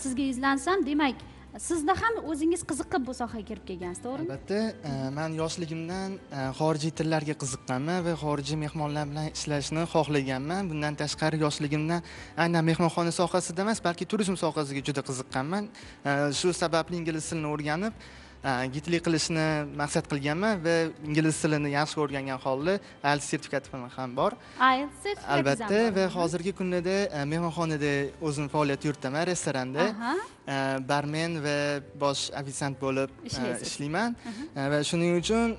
sizga yuzlansam, demak, sizda ham o'zingiz qiziqib bu sohaga kirib kelgansiz, to'g'rimi? albatta e, man yoshligimdan e, xorijiy tillarga qiziqqanman va xorijiy mehmonlar bilan ishlashni xohlaganman bundan tashqari yoshligimdan aynan mehmonxona sohasida emas balki turizm sohasiga juda qiziqqanman e, shu sababli ingliz tilini o'rganib gidlik qilishni maqsad qilganman va ingliz tilini yaxshi o'rgangan holda IELTS sertifikatim ham bor IELTS albatta va hozirgi kunda mehmonxonada o'zim faoliyat yuritaman restoranda barmen va bosh ofitsiant bo'lib ishlayman va shuning uchun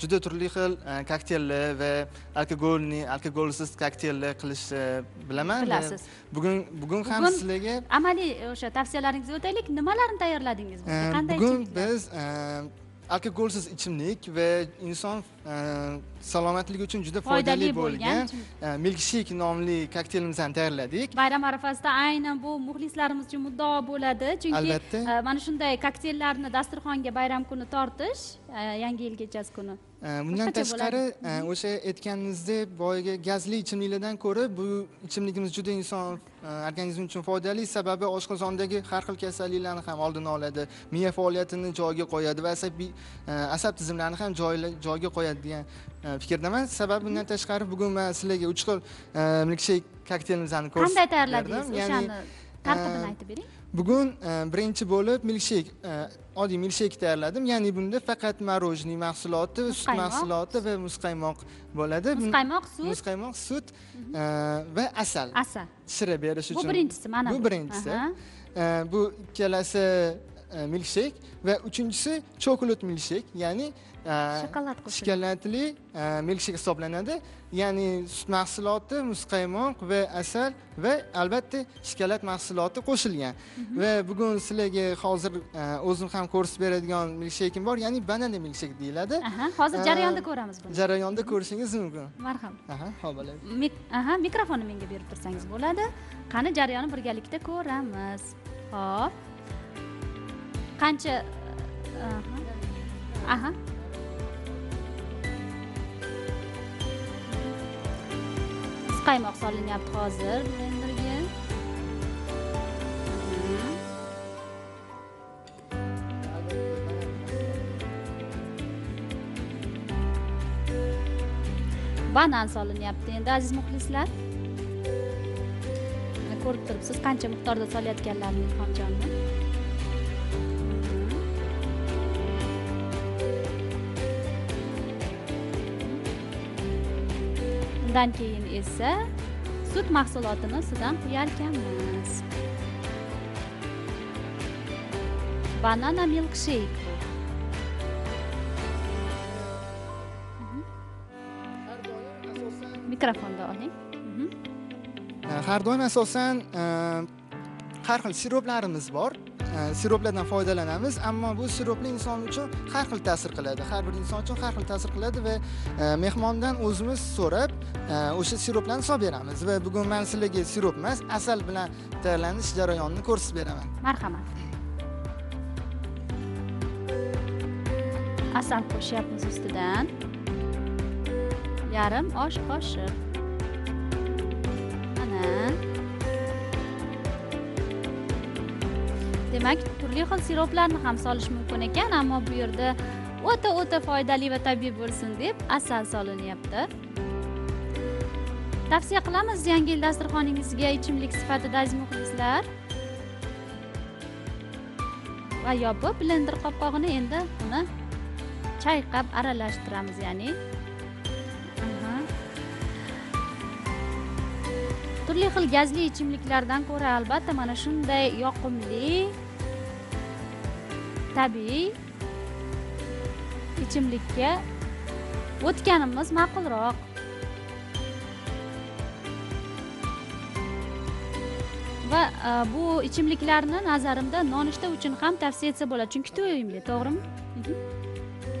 juda turli xil kokteyllar va alkogolni alkogolsiz kokteyllar qilishni bilaman Bilasiz. bugun bugun ham sizlarga Amaliy o'sha tavsiyalaringizga o'taylik. Nimalarni tayyorladingiz? Bugun biz e, alkogolsiz ichimlik va inson salomatligi uchun juda Foydali bo'lgan milkshake nomli kokteylimizni tayyorladik. Bayram arafasida aynan bu muxlislarimiz uchun muddao bo'ladi. Chunki Albatta. mana shunday kokteyllarni dasturxonga bayram kuni tortish yangi yil kechasi kuni bundan tashqari o'sha aytganingizdek boyagi gazli ichimliklardan ko'ra bu ichimligimiz juda inson organizmi uchun foydali sababi oshqozondagi har xil kasalliklarni ham oldini oladi miya faoliyatini joyiga qo'yadi va asabiy asab tizimlarini ham joyiga qo'yadi degan fikrdaman sababi bundan tashqari bugun man sizlarga uch xil milkshake kokteylimizni ko'rsatib qanday tayyorladingiz? o'shani tartibini e, aytib bering Bugun e, birinchi bo'lib milkshake e, oddiy milkshake tayyorladim. Ya'ni bunda faqat morojniy mahsuloti, sut mahsuloti va muzqaymoq bo'ladi. Muzqaymoq sut muzqaymoq, sut e, va asal asal shira berish bu uchun. birinchisi mana Bu birinchisi. Bu ikkalasi milkshake va uchinchisi chokolad milkshake ya'ni Shokolad shokoladli e, milkshake hisoblanadi. Ya'ni sut mahsuloti muzqaymoq va asal va albatta shokolad mahsuloti qo'shilgan. Va bugun sizlarga hozir e, o'zim ham ko'rsatib beradigan milkshakeim bor ya'ni banana milkshake deyiladi. Hozir Aa, jarayonda ko'ramiz buni. jarayonda ko'rishingiz mumkin. Marhamat aha ho'p bo'ladi aha mikrofonni menga berib tursangiz bo'ladi. Qani jarayonni birgalikda ko'ramiz. Hop. Qancha aha qaymoq solinyapti hozir blenderga. Banan solinyapti endi aziz muxlislar. Ko'rib turibsiz qancha miqdorda solayotganlarini ilhomjonni undan keyin esa sut mahsulotini ustidan quyarkanmiz banana milkshake. Mikrofonni oling. Mhm. Har doim asosan e, har xil siroplarimiz bor siroplardan foydalanamiz ammo bu siropli inson uchun har xil ta'sir qiladi. Har bir inson uchun har xil ta'sir qiladi va e, mehmondan o'zimiz so'rab e, o'sha siroplarni solib beramiz va bugun man sizlarga sirop emas asal bilan tayyorlanish jarayonini ko'rsatib beraman. Marhamat. Asal qo'shyapmiz ustidan. Yarim osh qoshiq. Demak turli xil siroplarni ham solish mumkin ekan ammo bu yerda o'ta o'ta foydali va tabiiy bo'lsin deb asal solinyapti. Tavsiya qilamiz yangi yil dasturxoningizga ichimlik sifatida aziz muxlislar. Va yopib blender qopqog'ini endi uni chayqab aralashtiramiz ya'ni. Aha. turli xil gazli ichimliklardan ko'ra albatta mana shunday yoqimli tabiiy ichimlikka o'tganimiz ma'qulroq. Va e, bu ichimliklarni nazarimda nonushta uchun ham tavsiya etsa bo'ladi. Chunki to'yimli to'g'rimi? Mhm.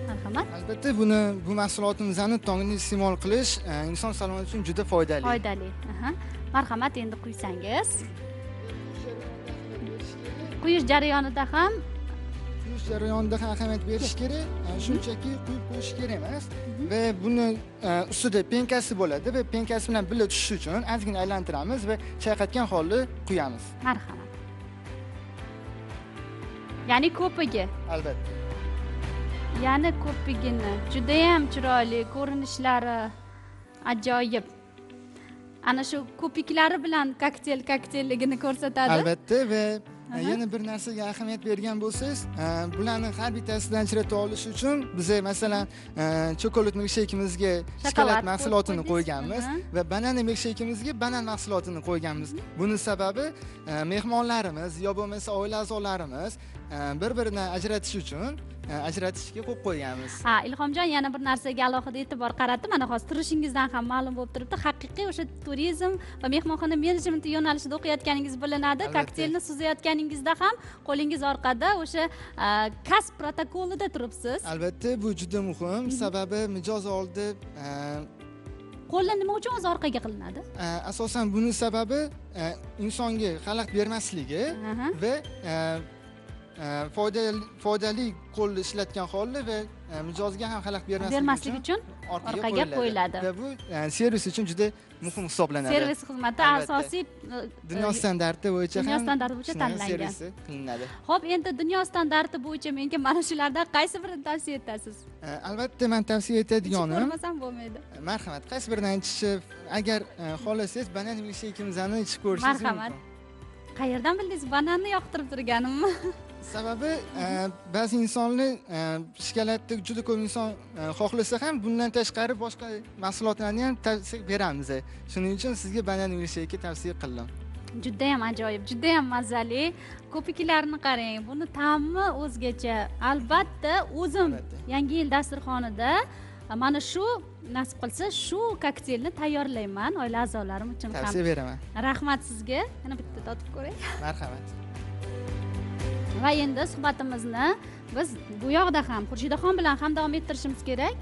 marhamat. Albatta buni bu mahsulotimizni tongda iste'mol qilish e, inson salomatli uchun juda foydali. Foydali. Marhamat endi quysangiz quyish jarayonida ham jarayonida ham ahamiyat berish kerak. E, shunchaki quyib qo'yish kerak emas. Va buni e, ustida penkasi bo'ladi va penkasi bilan birga tushishi uchun ozgina aylantiramiz va chayqatgan holda quyamiz. Marhamat. Ya'ni ko'pigi. Albatta. Ya'ni ko'pigini. Judayam chiroyli ko'rinishlari ajoyib. Ana shu ko'piklari bilan kokteyl kokteyilligini ko'rsatadi. Albatta va. Yana bir narsaga ahamiyat bergan bo'lsangiz e, bularni har bittasidan ajrata olish uchun biza masalan e, chokolad milkshakeimizga Shokolad shokolad qo'yib mahsulotini qo'yganmiz va banana milkshakeimizga banan mahsulotini qo'yganmiz. Buni sababi e, mehmonlarimiz yo bo'lmasa oila a'zolarimiz e, bir biridan ajratish uchun e, ajratishga qo'yib qo'yganmiz. Ha ilhomjon yana bir narsaga alohida e'tibor qaratdi. Mana hozir turishingizdan ham ma'lum bo'lib turibdi haqiqiy o'sha turizm va mehmonxona menejmenti yo'nalishida o'qiyotganingiz bilinadi. Kokteylni suzayotganingizda ham qo'lingiz orqada o'sha a, kasb protokolida turibsiz. Albatta bu juda muhim. Sababi mijoz oldi e, qo'lni nima uchun o'zi orqaga qilinadi? e, asosan buni sababi e, insonga xalaqit bermasligi va e, e, foydali foydali qo'lni ishlatgan holda va e, mijozga ham xalaqit bermasligi bermaslik uchun orqaga qo'yiladi. va bu e, servis uchun juda muhim hisoblanadi. Servis xizmati asosiy e, dunyo standarti bo'yicha dunyo standarti bo'yicha tanlangan. qilinadi. Ho'p endi dunyo standarti bo'yicha menga mana shulardan qaysi birini tavsiya etasiz? Albatta man tavsiya etadiganim ko'rmasam bo'lmaydi. Marhamat. Qaysi biridan ichishni agar xohlasangiz banan milkshakeimizni ichib ko'rishingiz Marhamat. mumkin qayerdan bildingiz? Bananni yoqtirib turganimni sababi e, ba'zi insonlar e, shokoladni juda ko'p inson e, xohlasa ham bundan tashqari boshqa mahsulotlarni ham tavsiya beramiz. Shuning uchun sizga banan milkshake tavsiya qildim. Judayam ajoyib judayam mazali. Ko'piklarni qarang. Buni ta'mi o'zgacha. Albatta o'zim yangi yil dasturxonida mana shu nasib qilsa shu kokteylni tayyorlayman. Oila a'zolarim uchun ham. Tavsiya beraman. Rahmat sizga. Yana bitta totib ko'ray marhamat va endi suhbatimizni biz bu yoqda ham xurshidxon bilan ham davom ettirishimiz kerak.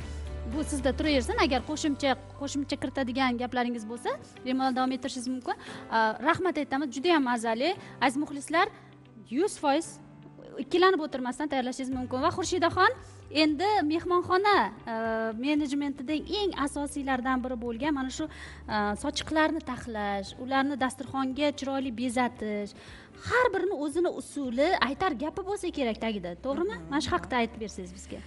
Bu sizda turaversin agar qo'shimcha qo'shimcha kiritadigan gaplaringiz bo'lsa bemalol davom ettirishingiz mumkin. Rahmat aytamiz juda yam mazali aziz muxlislar yuz foiz ikkilanib o'tirmasdan tayyorlashingiz mumkin. Va xurshidxon endi mehmonxona e, menejmentidagi eng asosiylardan biri bo'lgan mana shu e, sochiqlarni taxlash ularni dasturxonga chiroyli bezatish har birini o'zini usuli aytar gapi bo'lsa kerak tagida to'g'rimi? Mana shu haqida aytib bersangiz bizga.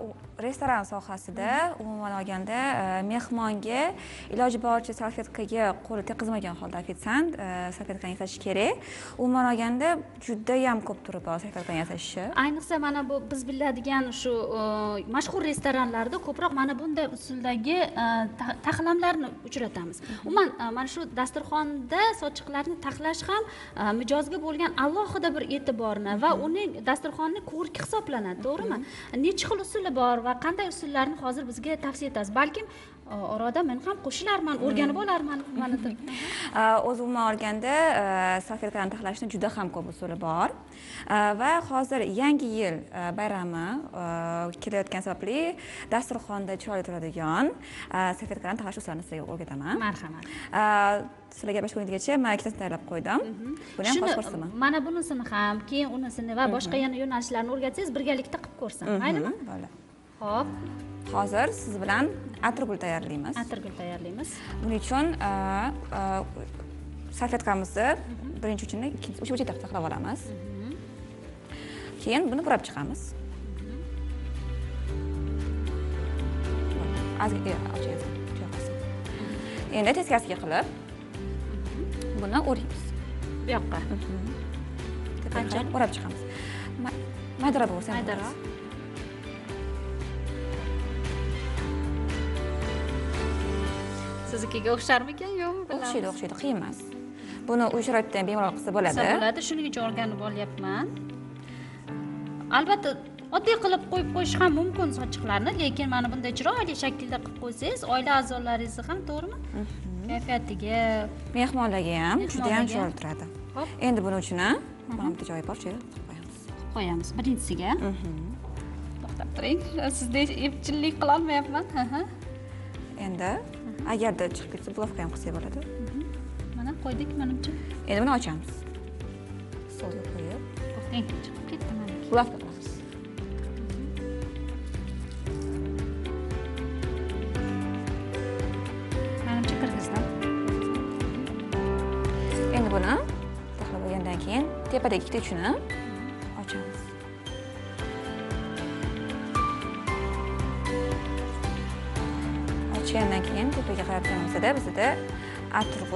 U- restoran sohasida umuman olganda mehmonga iloji boricha salfetkaga qo'li tekkizmagan holda ofitsiant salfetkani yasashi kerak. Umuman olganda judayam ko'p turi bor salfetkani yasashi ayniqsa mana bu biz biladigan shu shu e, mashhur restoranlarda ko'proq mana bunday usuldagi e, taxlamlarni uchratamiz. Umuman e, mana shu dasturxonda sochiqlarni taxlash ham mijozga bo'lgan alohida bir e'tiborni va uning dasturxonni ko'rki hisoblanadi to'g'rimi? Necha xil usuli bor va qanday usullarni hozir bizga tavsiya etasiz? Balkim orada men ham qo'shilarman o'rganib olarman mana deb Uh, o'zi umuman olganda uh, salfetkalarni taxlashni juda ham ko'p usuli bor. Va hozir yangi yil bayrami kelayotgani sababli dasturxonda chiroyli turadigan salfetkalarni taxlash usulini sizlarga o'rgataman. Marhamat. Sizlarga gaplashib bo'lgungacha man ikkitasini tayyorlab qo'ydim. Buni ham hozir mana bunisini ham keyin unisini va boshqa yana yo'nalishlarni o'rgatsangiz birgalikda qilib ko'rsin maylimi? Mhm, bo'ldi. Ho'p hozir siz bilan atirgul tayyorlaymiz. Atirgul tayyorlaymiz. Buning uchun uh, uh, salfetkamizni birinchi uchini ikkinchi o'sha burchakda saqlab olamiz. Keyin buni burab chiqamiz. E, endi teskarisiga qilib buni o'raymiz bu yoqqa. Qanchalik? qarab o'rab chiqamiz. Ma- maydaroq bo'lsa maydaroq siznikiga o'xsharmikan yo'qmi o'xshaydi o'xshaydi qiyin emas. Buni uy sharoitida ham bemalol qilsa bo'ladi. Bo'ladi shuning uchun o'rganib olyapman albatta oddiy qilib qo'yib qo'yish ham mumkin sochiqlarni lekin mana bunday chiroyli shaklda qilib qo'ysangiz oila a'zolaringizni ham to'g'rimi? Kayfiyatiga mehmonlarga ham juda ham Mehmonlarga. chiroyli turadi endi buni uchini mana bitta joyi bor yerga qilib qo'yamiz. Qo'yamiz birinchisiga. To'xtab turing sizdek epchillik qilolmayapman. Endi agarda chiqib ketsa bulovka ham qilsak bo'ladi. Mana qo'ydik manimcha. Endi buni ochamiz. Stolga qo'yib chiqib ketdi maniki bulovka qilamiz. Manimcha kirgizdim. Endi buni taxlab bo'lgandan keyin tepadagi ikkita uchini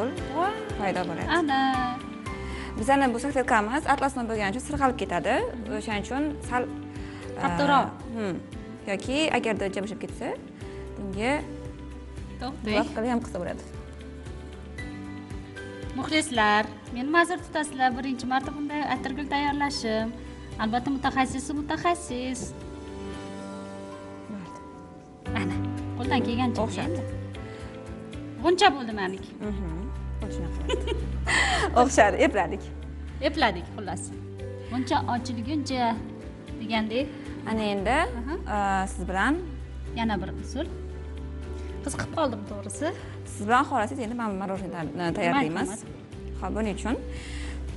atirg'ul paydo bo'ladi ana bizani bu salfetkamiz atlasdan bo'lgani uchun sirg'alib ketadi o'shaning uchun sal Qattiqroq. yoki agarda jabishib ketsa bunga to'xtang bulovkali ham qilsa bo'ladi muxlislar meni ma'zur tutasizlar birinchi marta bunday atirgul tayyorlashim albatta mutaxassisi mutaxassis ana qo'ldan kelgancha O'xshadi. buncha bo'ldi maniki Mhm. Shunaqa o'xshadi epladik. Epladik xullas. Buncha ochilguncha degandek. Ana endi e, siz bilan yana bir usul. Qiziqib qoldim to'g'risi. Siz bilan xohlasangiz endi mana morоженое tayyorlaymiz. Marhamat. ho'p buning uchun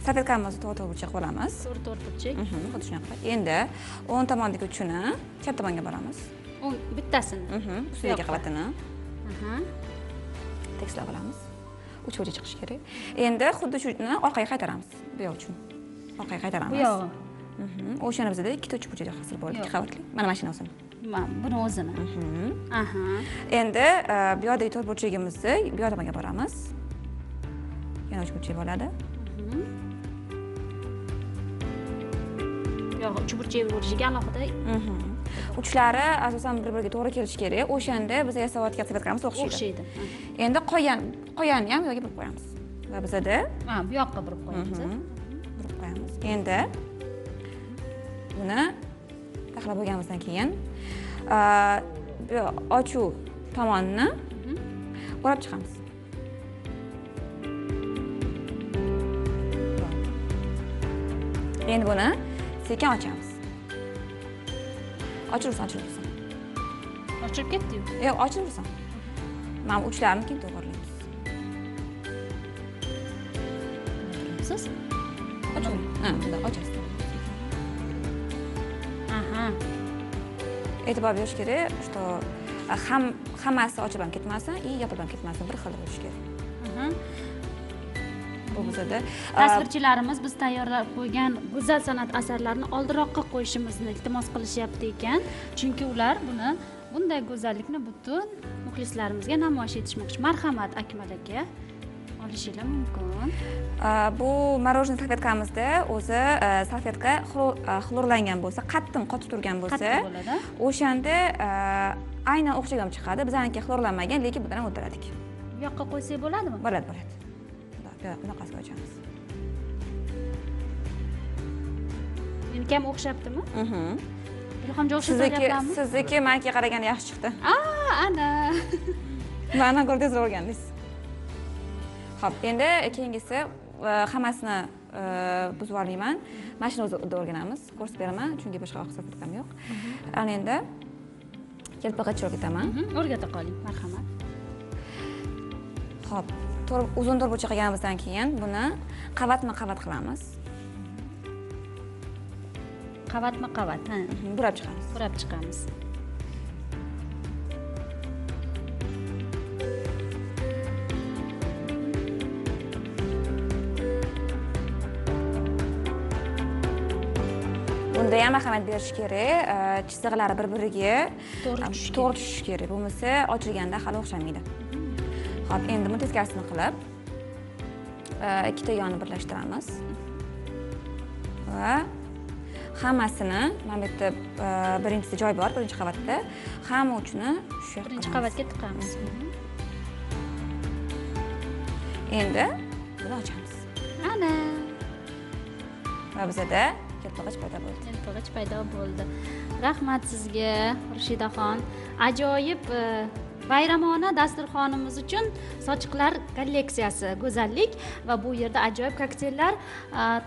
salfetkamizni to'g'ri to'g'ri burchak qilamiz to'rt to'rt burchak. Mhm, xuddi shunaqa endi o'ng tomondagi uchini chap tomonga boramiz. U bittasini. Mhm, ustidagi qavatini tekislab olamiz uch burchak chiqishi kerak. Endi xuddi shuni orqaga qaytaramiz bu yoq uchun. Orqaga bu qaytaramiz yog'i Mhm, o'shani bizada ikkita uch burchak hosil bo'ldi. Ikki qavatli mana mana shuni o'zini buni o'zini. Mhm. aha. Endi e, bu yoqdagi to'rt burchagimizni bu yoq tomonga boramiz. Yana uch burchak bo'ladi yog'i uch burchak bo'lishiga alohida Mhm. uchlari asosan bir biriga to'g'ri kelishi kerak. O'shanda biz yasayotgan salfetkamiz o'xshaydi. O'xshaydi. Endi qolgan qolganini ham bu yerga bilib qo'yamiz. Va bizada ha bu yoqqa burib qo'yamiz a? burib qo'yamiz. Endi buni taxlab bo'lganimizdan keyin ochuv tomonini o'rab chiqamiz. Endi buni sekin ochamiz ochilsin ochilsin ochilib ketdiyu yo'q ochilsin mana uchlarini keyin to'g'irlaymiz. Siz? Oching ha bunday ochasiz aha. E'tibor berish kerak что ham hammasi ochilib ham ketmasin и yopilib ham ketmasin bir xil bo'lishi kerak bizada tasvirchilarimiz biz tayyorlab qo'ygan go'zal san'at asarlarini oldinroqqa qo'yishimizni iltimos qilishyapti ekan. Chunki ular buni bunday go'zallikni butun muxlislarimizga namoyish etishmoqchi. Marhamat akmal aka. Olishinglar mumkin. Bu morоженое salfetkamizda o'zi e, xlorlangan bo'lsa qattiq qotib turgan bo'lsa o'shanda aynan o'xshagan chiqadi. Bizaniki xlorlanmagan lekin ham o'tiradik. Bu yoqqa qo'ysak bo'ladimi? Bo'ladi bo'ladi Bundoq- bunaqasiga ochamiz. Meniki ham o'xshabdimi Mhm. ilhomjon sizniki sizniki manikiga qaraganda yaxshi chiqdi. Aa ana. Mandan ko'ra tezroq o'rgandingiz ho'p endi keyingisi e, hammasini e, buzib yubormayman mashina o'zida o'rganamiz. Ko'rsatib beraman chunki boshqa salfetkam yo'q. Ana endi kelpag'ich o'rgataman Mhm, o'rgata qoling marhamat. Ho'p to'r uzun to'rtburchak qilganimizdan keyin buni qavatma qavat qilamiz. Qavatma qavat ha burab chiqamiz. Burab chiqamiz. Bunda ham ahamiyat berish kerak e, chiziqlari bir biriga to'g'ri tushishi kerak. Bo'lmasa ochilganda hali o'xshamaydi ho'p endi buni teskarisini qilib e, ikkita yonni birlashtiramiz. Va hammasini mana bu yerda e, birinchisida joy bor birinchi qavatda. Hamma uchini shu yoqqa birinchi qavatga tiqamiz. Endi buni ochamiz. Ana! Va bizada kelpag'ich paydo bo'ldi. Yelpig'ich paydo bo'ldi. Rahmat sizga rushidaxon ajoyib e, bayramona dasturxonimiz uchun sochiqlar kolleksiyasi go'zallik va bu yerda ajoyib kokteyllar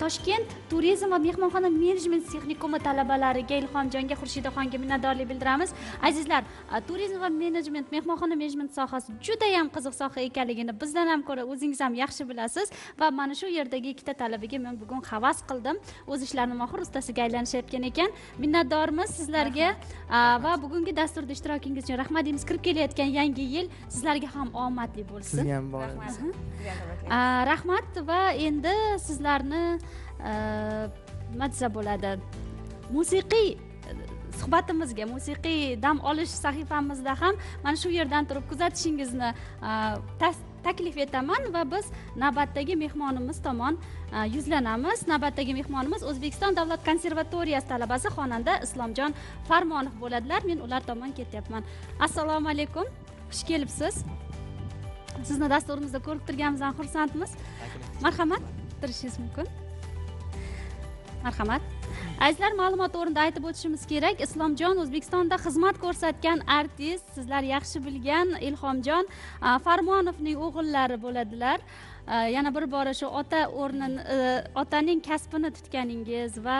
toshkent turizm va mehmonxona menejment texnikumi talabalariga ilhomjonga xurshidaxonga minnatdorlik bildiramiz. Azizlar turizm va menejment mehmonxona menejment sohasi judayam qiziq soha ekanligini bizdan ham ko'ra o'zingiz ham yaxshi bilasiz va mana shu yerdagi ikkita talabaga men bugun havas qildim. O'z ishlarini mohir ustasiga aylanishayotgan ekan. Minnatdormiz sizlarga. Va bugungi dasturda ishtirokingiz uchun rahmat deymiz kirib kelayotgan yangi yil sizlarga ham omadli bo'lsin. Sizga ham bor. A, rahmat va endi sizlarni nima desa bo'ladi. Musiqiy suhbatimizga musiqiy dam olish sahifamizda ham mana shu yerdan turib kuzatishingizni taklif etaman va biz navbatdagi mehmonimiz tomon yuzlanamiz. Navbatdagi mehmonimiz o'zbekiston davlat konservatoriyasi talabasi xonanda islomjon farmonov bo'ladilar. Men ular tomon ketyapman. Assalomu alaykum xush kelibsiz. Sizni dasturimizda ko'rib turganimizdan xursandmiz. Marhamat o'tirishingiz mumkin. Marhamat. Azizlar ma'lumot o'rnida aytib o'tishimiz kerak. Islomjon o'zbekistonda xizmat ko'rsatgan artist sizlar yaxshi bilgan ilhomjon farmonovning o'g'illari bo'ladilar. Yana bir bora shu ota o'rnini e, otaning kasbini tutganingiz va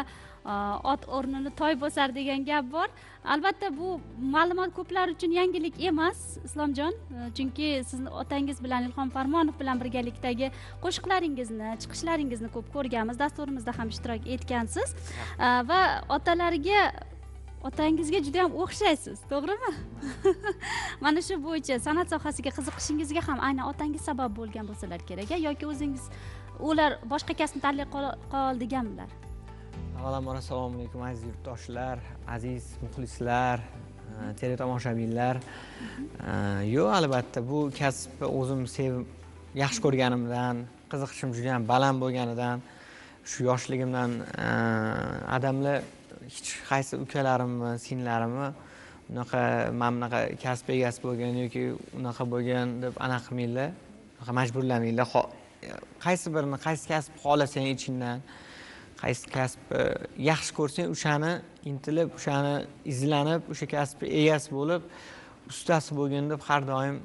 ot o'rnini toy bosar degan gap bor albatta bu ma'lumot ko'plar uchun yangilik emas islomjon. Chunki sizni otangiz bilan ilhom farmonov bilan birgalikdagi qo'shiqlaringizni chiqishlaringizni ko'p ko'rganmiz dasturimizda ham ishtirok etgansiz. Va otalariga otangizga juda yam o'xshaysiz to'g'rimi? Mana shu bo'yicha san'at sohasiga qiziqishingizga ham aynan otangiz sabab bo'lgan bo'lsalar kerak a yoki o'zingiz ular boshqa kasbni tanlay qoldiganmilar avvalambor assalomu alaykum aziz yurtdoshlar aziz muxlislar eh, tele teletomoshabinlar eh, yo'q albatta bu kasbni o'zim sevib yaxshi ko'rganimdan qiziqishim juda yam baland bo'lganidan shu yoshligimdan odamlar adamlar hech qaysi ukalarimmi singillarimmi unaqa mana bunaqa kasb egasi bo'lgan yoki unaqa bo'lgan deb anaqa qilmanglar unaqa majburlamanglar. Qaysi birini qaysi kasb xohlasang ichingdan qaysi kasbni yaxshi ko'rsang o'shani intilib o'shani izlanib o'sha kasbni egasi bo'lib ustasi bo'lgin deb har doim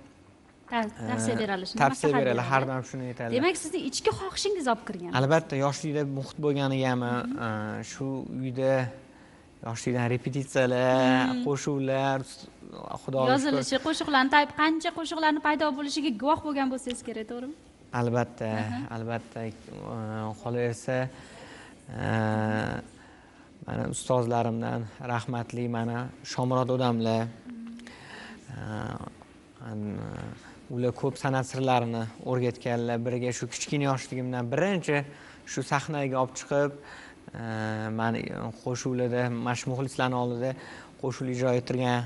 Ta- tavsiya berilishi tavsiya beradi. Har doim shuni aytadilar demak sizni ichki xohishingiz olib kirgan. Albatta yoshlikda muhit bo'lganigami shu uyda yoshlikdan repetitsiyalar qo'shuvlar xudoga shukur yozilishi qo'shiqlarni tayp qancha qo'shiqlarni paydo bo'lishiga guvoh bo'lgan bo'lsangiz kerak to'g'rimi? Albatta albatta e, qolaversa e, mana ustozlarimdan rahmatli mana shomurod odamlar. E, ular ko'p san'at sirlarini o'rgatganlar. Birga shu kichkina yoshligimdan birinchi shu sahnaga olib chiqib e, mani qo'shuvlarda mana shu muxlislarni oldida qo'shiq ijro ettirgan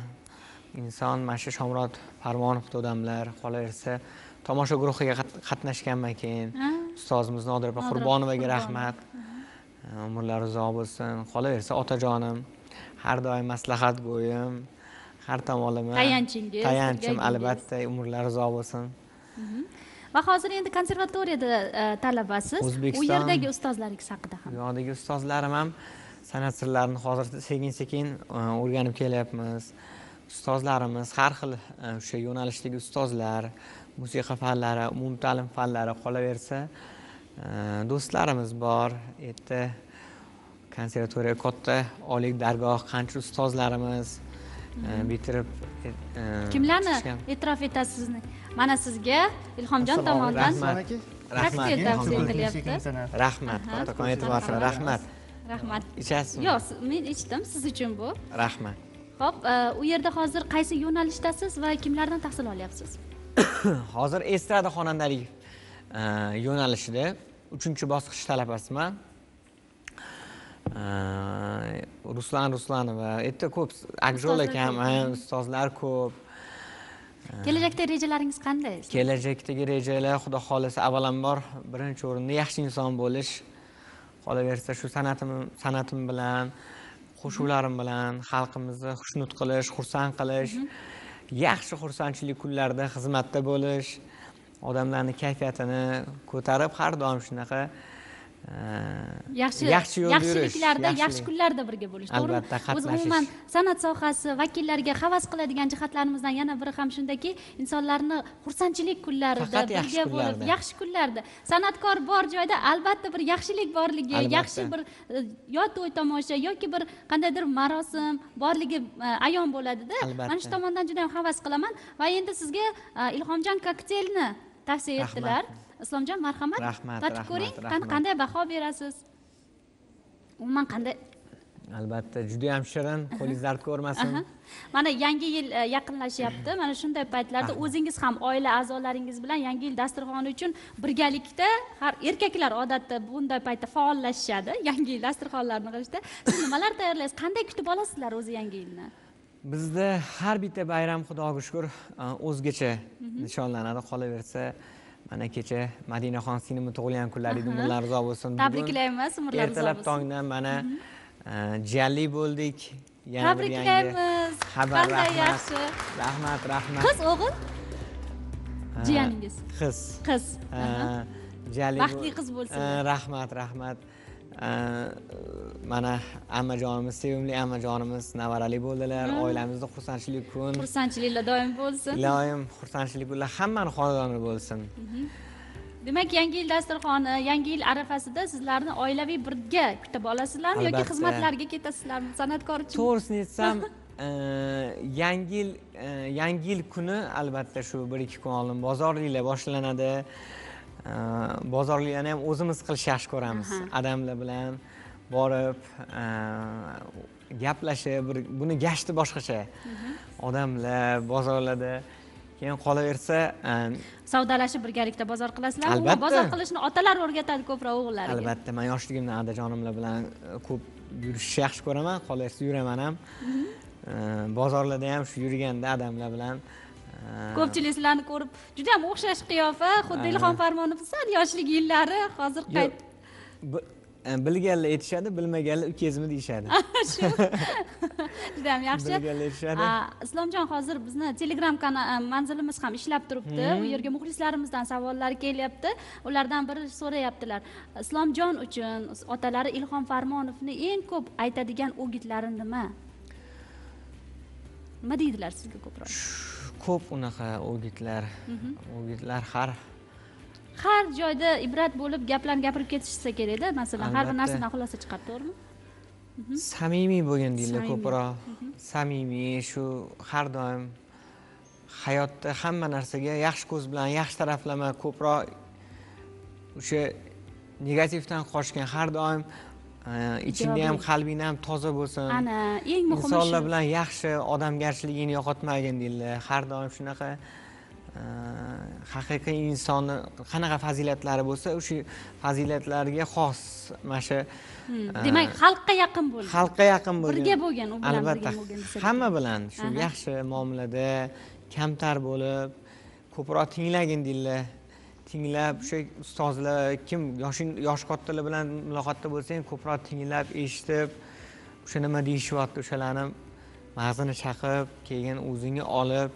inson mana shu shomurod parmonov odamlar qolaversa tomosha guruhiga qat- qatnashganman keyin. Ustozimiz nodir opa Nodir qurbonovaga Qurbonova. rahmat umrlari uzoq bo'lsin. Qolaversa otajonim har doim maslahat go'yim har tomonlama Tayanchingiz, tayanchim albatta umrlari uzoq bo'lsin. Va hozir endi konservatoriyada e, talabasiz. U O'zbekiston- yerdagi ustozlaringiz haqida ham. Bu yoqdagi ustozlarim ham san'at sirlarini hozir sekin sekin o'rganib kelyapmiz. Ustozlarimiz har xil e, o'sha yo'nalishdagi ustozlar musiqa fanlari umumta'lim fanlari qolaversa do'stlarimiz bor erta konservatoriya katta oliy dargoh qancha ustozlarimiz e, bitirib e, e, kimlarni e'tirof etasiz sizni? Mana sizga ilhomjon tomonidan rahmat. aka rahmat. Kokteyl tavsiya etilyapti. Rahmat. Kattakon rahmat. Rahmat. Ichasizmi yo'q men ichdim. Siz uchun bu. Rahmat. Ho'p u yerda hozir qaysi yo'nalishdasiz va kimlardan tahsil olyapsiz? Hozir estrada xonandalik e, yo'nalishida uchinchi bosqich talabasiman ruslan ruslanova. Erta ko'p akjol akam ustozlar ko'p. kelajakda rejalaringiz qanday? Kelajakdagi rejalar xudo xohlasa avvalambor birinchi o'rinda yaxshi inson bo'lish qolaversa shu san'atim san'atim bilan qo'shuvlarim bilan xalqimizni xushnud qilish xursand qilish yaxshi xursandchilik kunlarda xizmatda bo'lish odamlarni kayfiyatini ko'tarib har doim shunaqa e, yaxshi yaxshi yo'lda yaxshiliklarda yaxshi kunlarda birga bo'lish to'g'rimi? Albatta, o'zi umuman san'at sohasi vakillariga havas qiladigan jihatlarimizdan yana biri ham shundaki insonlarni xursandchilik kunlarida birga bo'lib yaxshi kunlarda. San'atkor bor joyda albatta bir yaxshilik borligi yaxshi bir e, yo to'y tomosha yoki bir qandaydir marosim borligi e, ayon bo'ladida. Mana shu tomondan juda ham havas qilaman. Va endi sizga ilhomjon kokteylni tavsiya etdilar. Islomjon marhamat. Rahmat, tatib ko'ring qanday baho berasiz? Umuman qanday? Albatta judayam shirin qo'lingiz dard ko'rmasin mana yangi yil e, yaqinlashyapti. Mana shunday paytlarda o'zingiz ham oila a'zolaringiz bilan yangi yil dasturxoni uchun birgalikda har erkaklar odatda bunday paytda faollashishadi. Yangi yil dasturxonlarini qilishda. Siz nimalar tayyorlaysiz? Qanday kutib olasizlar o'zi yangi yilni bizda har bitta bayram xudoga shukur o'zgacha nishonlanadi qolaversa mana kecha madinaxon singlimi tug'ilgan kunlar edi umrlari uzoq bo'lsin. Tabriklaymiz umrlar uzoq ertalab tongdan mana e, jiyanli bo'ldik. Tabriklaymiz. xabar qanday yaxshi. Rahmat rahmat. Qiz o'g'il? Jiyaningiz. qiz. Qiz. Baxtli qiz bo'lsin. Rahmat rahmat mana ammajonimiz sevimli ammajonimiz nevarali bo'ldilar. Oilamizda xursandchilik kun. Xursandchiliklar doim bo'lsin. Iloyim xursandchilik kunlar hammani xonadoni bo'lsin. Demak yangi yil dasturxoni yangi yil arafasida sizlarni oilaviy birga kutib olasizlarmi yoki xizmatlarga ketasizlarmi? San'atkor uchun to'g'risini aytsam e, yangi yil e, yangi yil kuni albatta shu bir ikki kun oldin bozorliklar boshlanadi bozorliklarni ham o'zimiz qilishni yaxshi ko'ramiz. Aha. adamlar bilan borib gaplashib bir buni gashti boshqacha. Odamlar bozorlarda keyin qolaversa savdolashib birgalikda bozor qilasizlarmi Albatta. bozor qilishni otalar o'rgatadi ko'proq o'g'illariga. Albatta man yoshligimdan adajonimlar bilan e, ko'p yurishni yaxshi ko'raman qolaversa yuraman ham. E, bozorlarda ham shu yurganda adamlar bilan ko'pchilik sizlarni ko'rib juda ham o'xshash qiyofa xuddi ilhom farmonov sal yoshlik yillari hozir qayt. e, bilganlar aytishadi bilmaganlar ukangizmi deyishadi. Shu. Judayam yaxshi. Bilganlar aytishadi islomjon hozir bizni telegram kana- manzilimiz ham ishlab turibdi. U yerga muxlislarimizdan savollar kelyapti. Ulardan biri so'rayaptilar. Islomjon uchun otalari ilhom farmonovni eng ko'p aytadigan o'gitlari nima? Nima deydilar sizga ko'proq ko'p unaqa o'gitlar o'gitlar har har joyda ibrat bo'lib gaplarni gapirib ketishsa kerakda masalan har bir narsadan xulosa chiqadi to'g'rimi samimiy bo'lgin deydilar ko'proq. Samimiy shu har doim hayotda hamma narsaga yaxshi ko'z bilan yaxshi taraflama ko'proq o'sha negativdan qochgan har doim ichingda ham qalbingda ham toza bo'lsin. Ana eng muhimi insonlar bilan yaxshi odamgarchiligingni yo'qotmagin deydilar. Har doim shunaqa haqiqiy insonni qanaqa fazilatlari bo'lsa o'sha fazilatlarga xos mana shu Hmm, demak xalqqa yaqin bo'ldi xalqqa yaqin bo'lgan birga bo'lgan u bilan albatta. bo'lgan hamma bilan shu yaxshi muomalada kamtar bo'lib ko'proq tinglagin deydilar tinglab o'sha ustozlar kim yoshing yoshi kattalar bilan muloqotda bo'lsang ko'proq tinglab eshitib o'sha nima deyishyapti o'shalarni mag'zini chaqib keyin o'zingni olib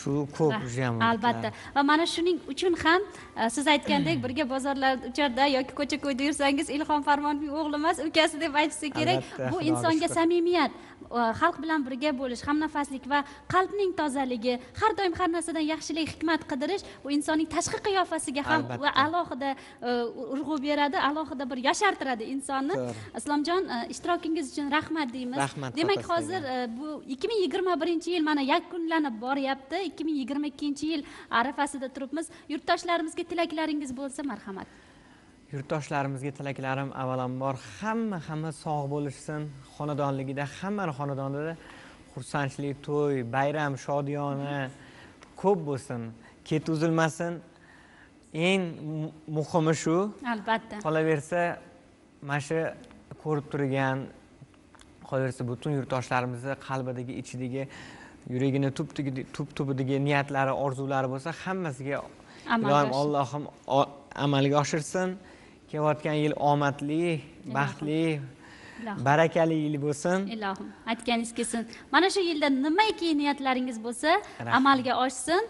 shu ko'p Rah- judayam albatta. va mana shuning uchun ham e, siz aytgandek birga bozorlarda yoki ko'cha ko'yda yursangiz ilhom farmonovning o'g'li emas ukasi deb aytishsa kerak. Bu insonga samimiyat e, xalq bilan birga bo'lish hamnafaslik va qalbning tozaligi har doim har narsadan yaxshilik hikmat qidirish bu insonning tashqi qiyofasiga ham va alohida e, urg'u beradi alohida bir yoshartiradi insonni. Islomjon ishtirokingiz uchun rahmat deymiz. Rahmat, demak hozir bu ikki ming yigirma birinchi yil mana yakunlanib boryapti ikki ming yigirma ikkinchi yil arafasida turibmiz. Yurtdoshlarimizga tilaklaringiz bo'lsa marhamat. Yurtdoshlarimizga tilaklarim avvalambor hamma hamma sog' bo'lishsin. Xonadonligida hammani xonadonida xursandchilik to'y bayram shodiyona ko'p bo'lsin. Ket uzilmasin. Eng mu- muhimi shu. Albatta. Qolaversa mana shu ko'rib turgan qolaversa butun yurtdoshlarimizni qalbidagi ichidagi yuragini tub tub tubidagi niyatlari orzulari bo'lsa hammasiga oshsin. allohim amalga oshirsin kelayotgan yil omadli baxtli. Barakali yil bo'lsin. Ilohim aytganingiz kelsin. Mana shu yilda nimaki niyatlaringiz bo'lsa amalga oshsin.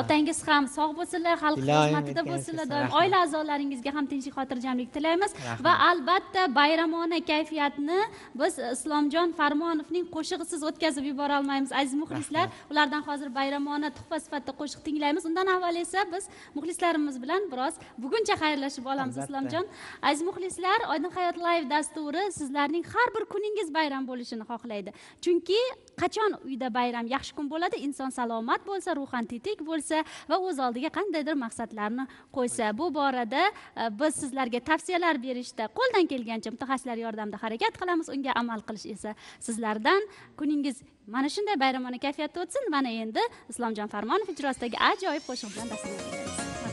Otangiz ham sog' bo'lsinlar xalq xizmatida bo'lsinlar. Doim oila a'zolaringizga ham tinchlik xotirjamlik tilaymiz. Va albatta bayramona kayfiyatni biz islomjon farmonovning qo'shig'isiz o'tkazib yubora olmaymiz. Aziz muxlislar ulardan hozir bayramona tuhfa sifatida qo'shiq tinglaymiz. Undan avval esa biz muxlislarimiz bilan biroz buguncha xayrlashib olamiz islomjon. Aziz muxlislar oydin hayot live dasturi sizlarning har bir kuningiz bayram bo'lishini xohlaydi. Chunki qachon uyda bayram yaxshi kun bo'ladi? Inson salomat bo'lsa ruhan tetik bo'lsa va o'z oldiga qandaydir maqsadlarni qo'ysa. Bu borada e, biz sizlarga tavsiyalar berishda qo'ldan kelgancha mutaxassislar yordamida harakat qilamiz. Unga amal qilish esa sizlardan. Kuningiz mana shunday bayramona kayfiyatda o'tsin. Mana endi islomjon farmonov ijrosidagi ajoyib qo'shiq bilan dasturga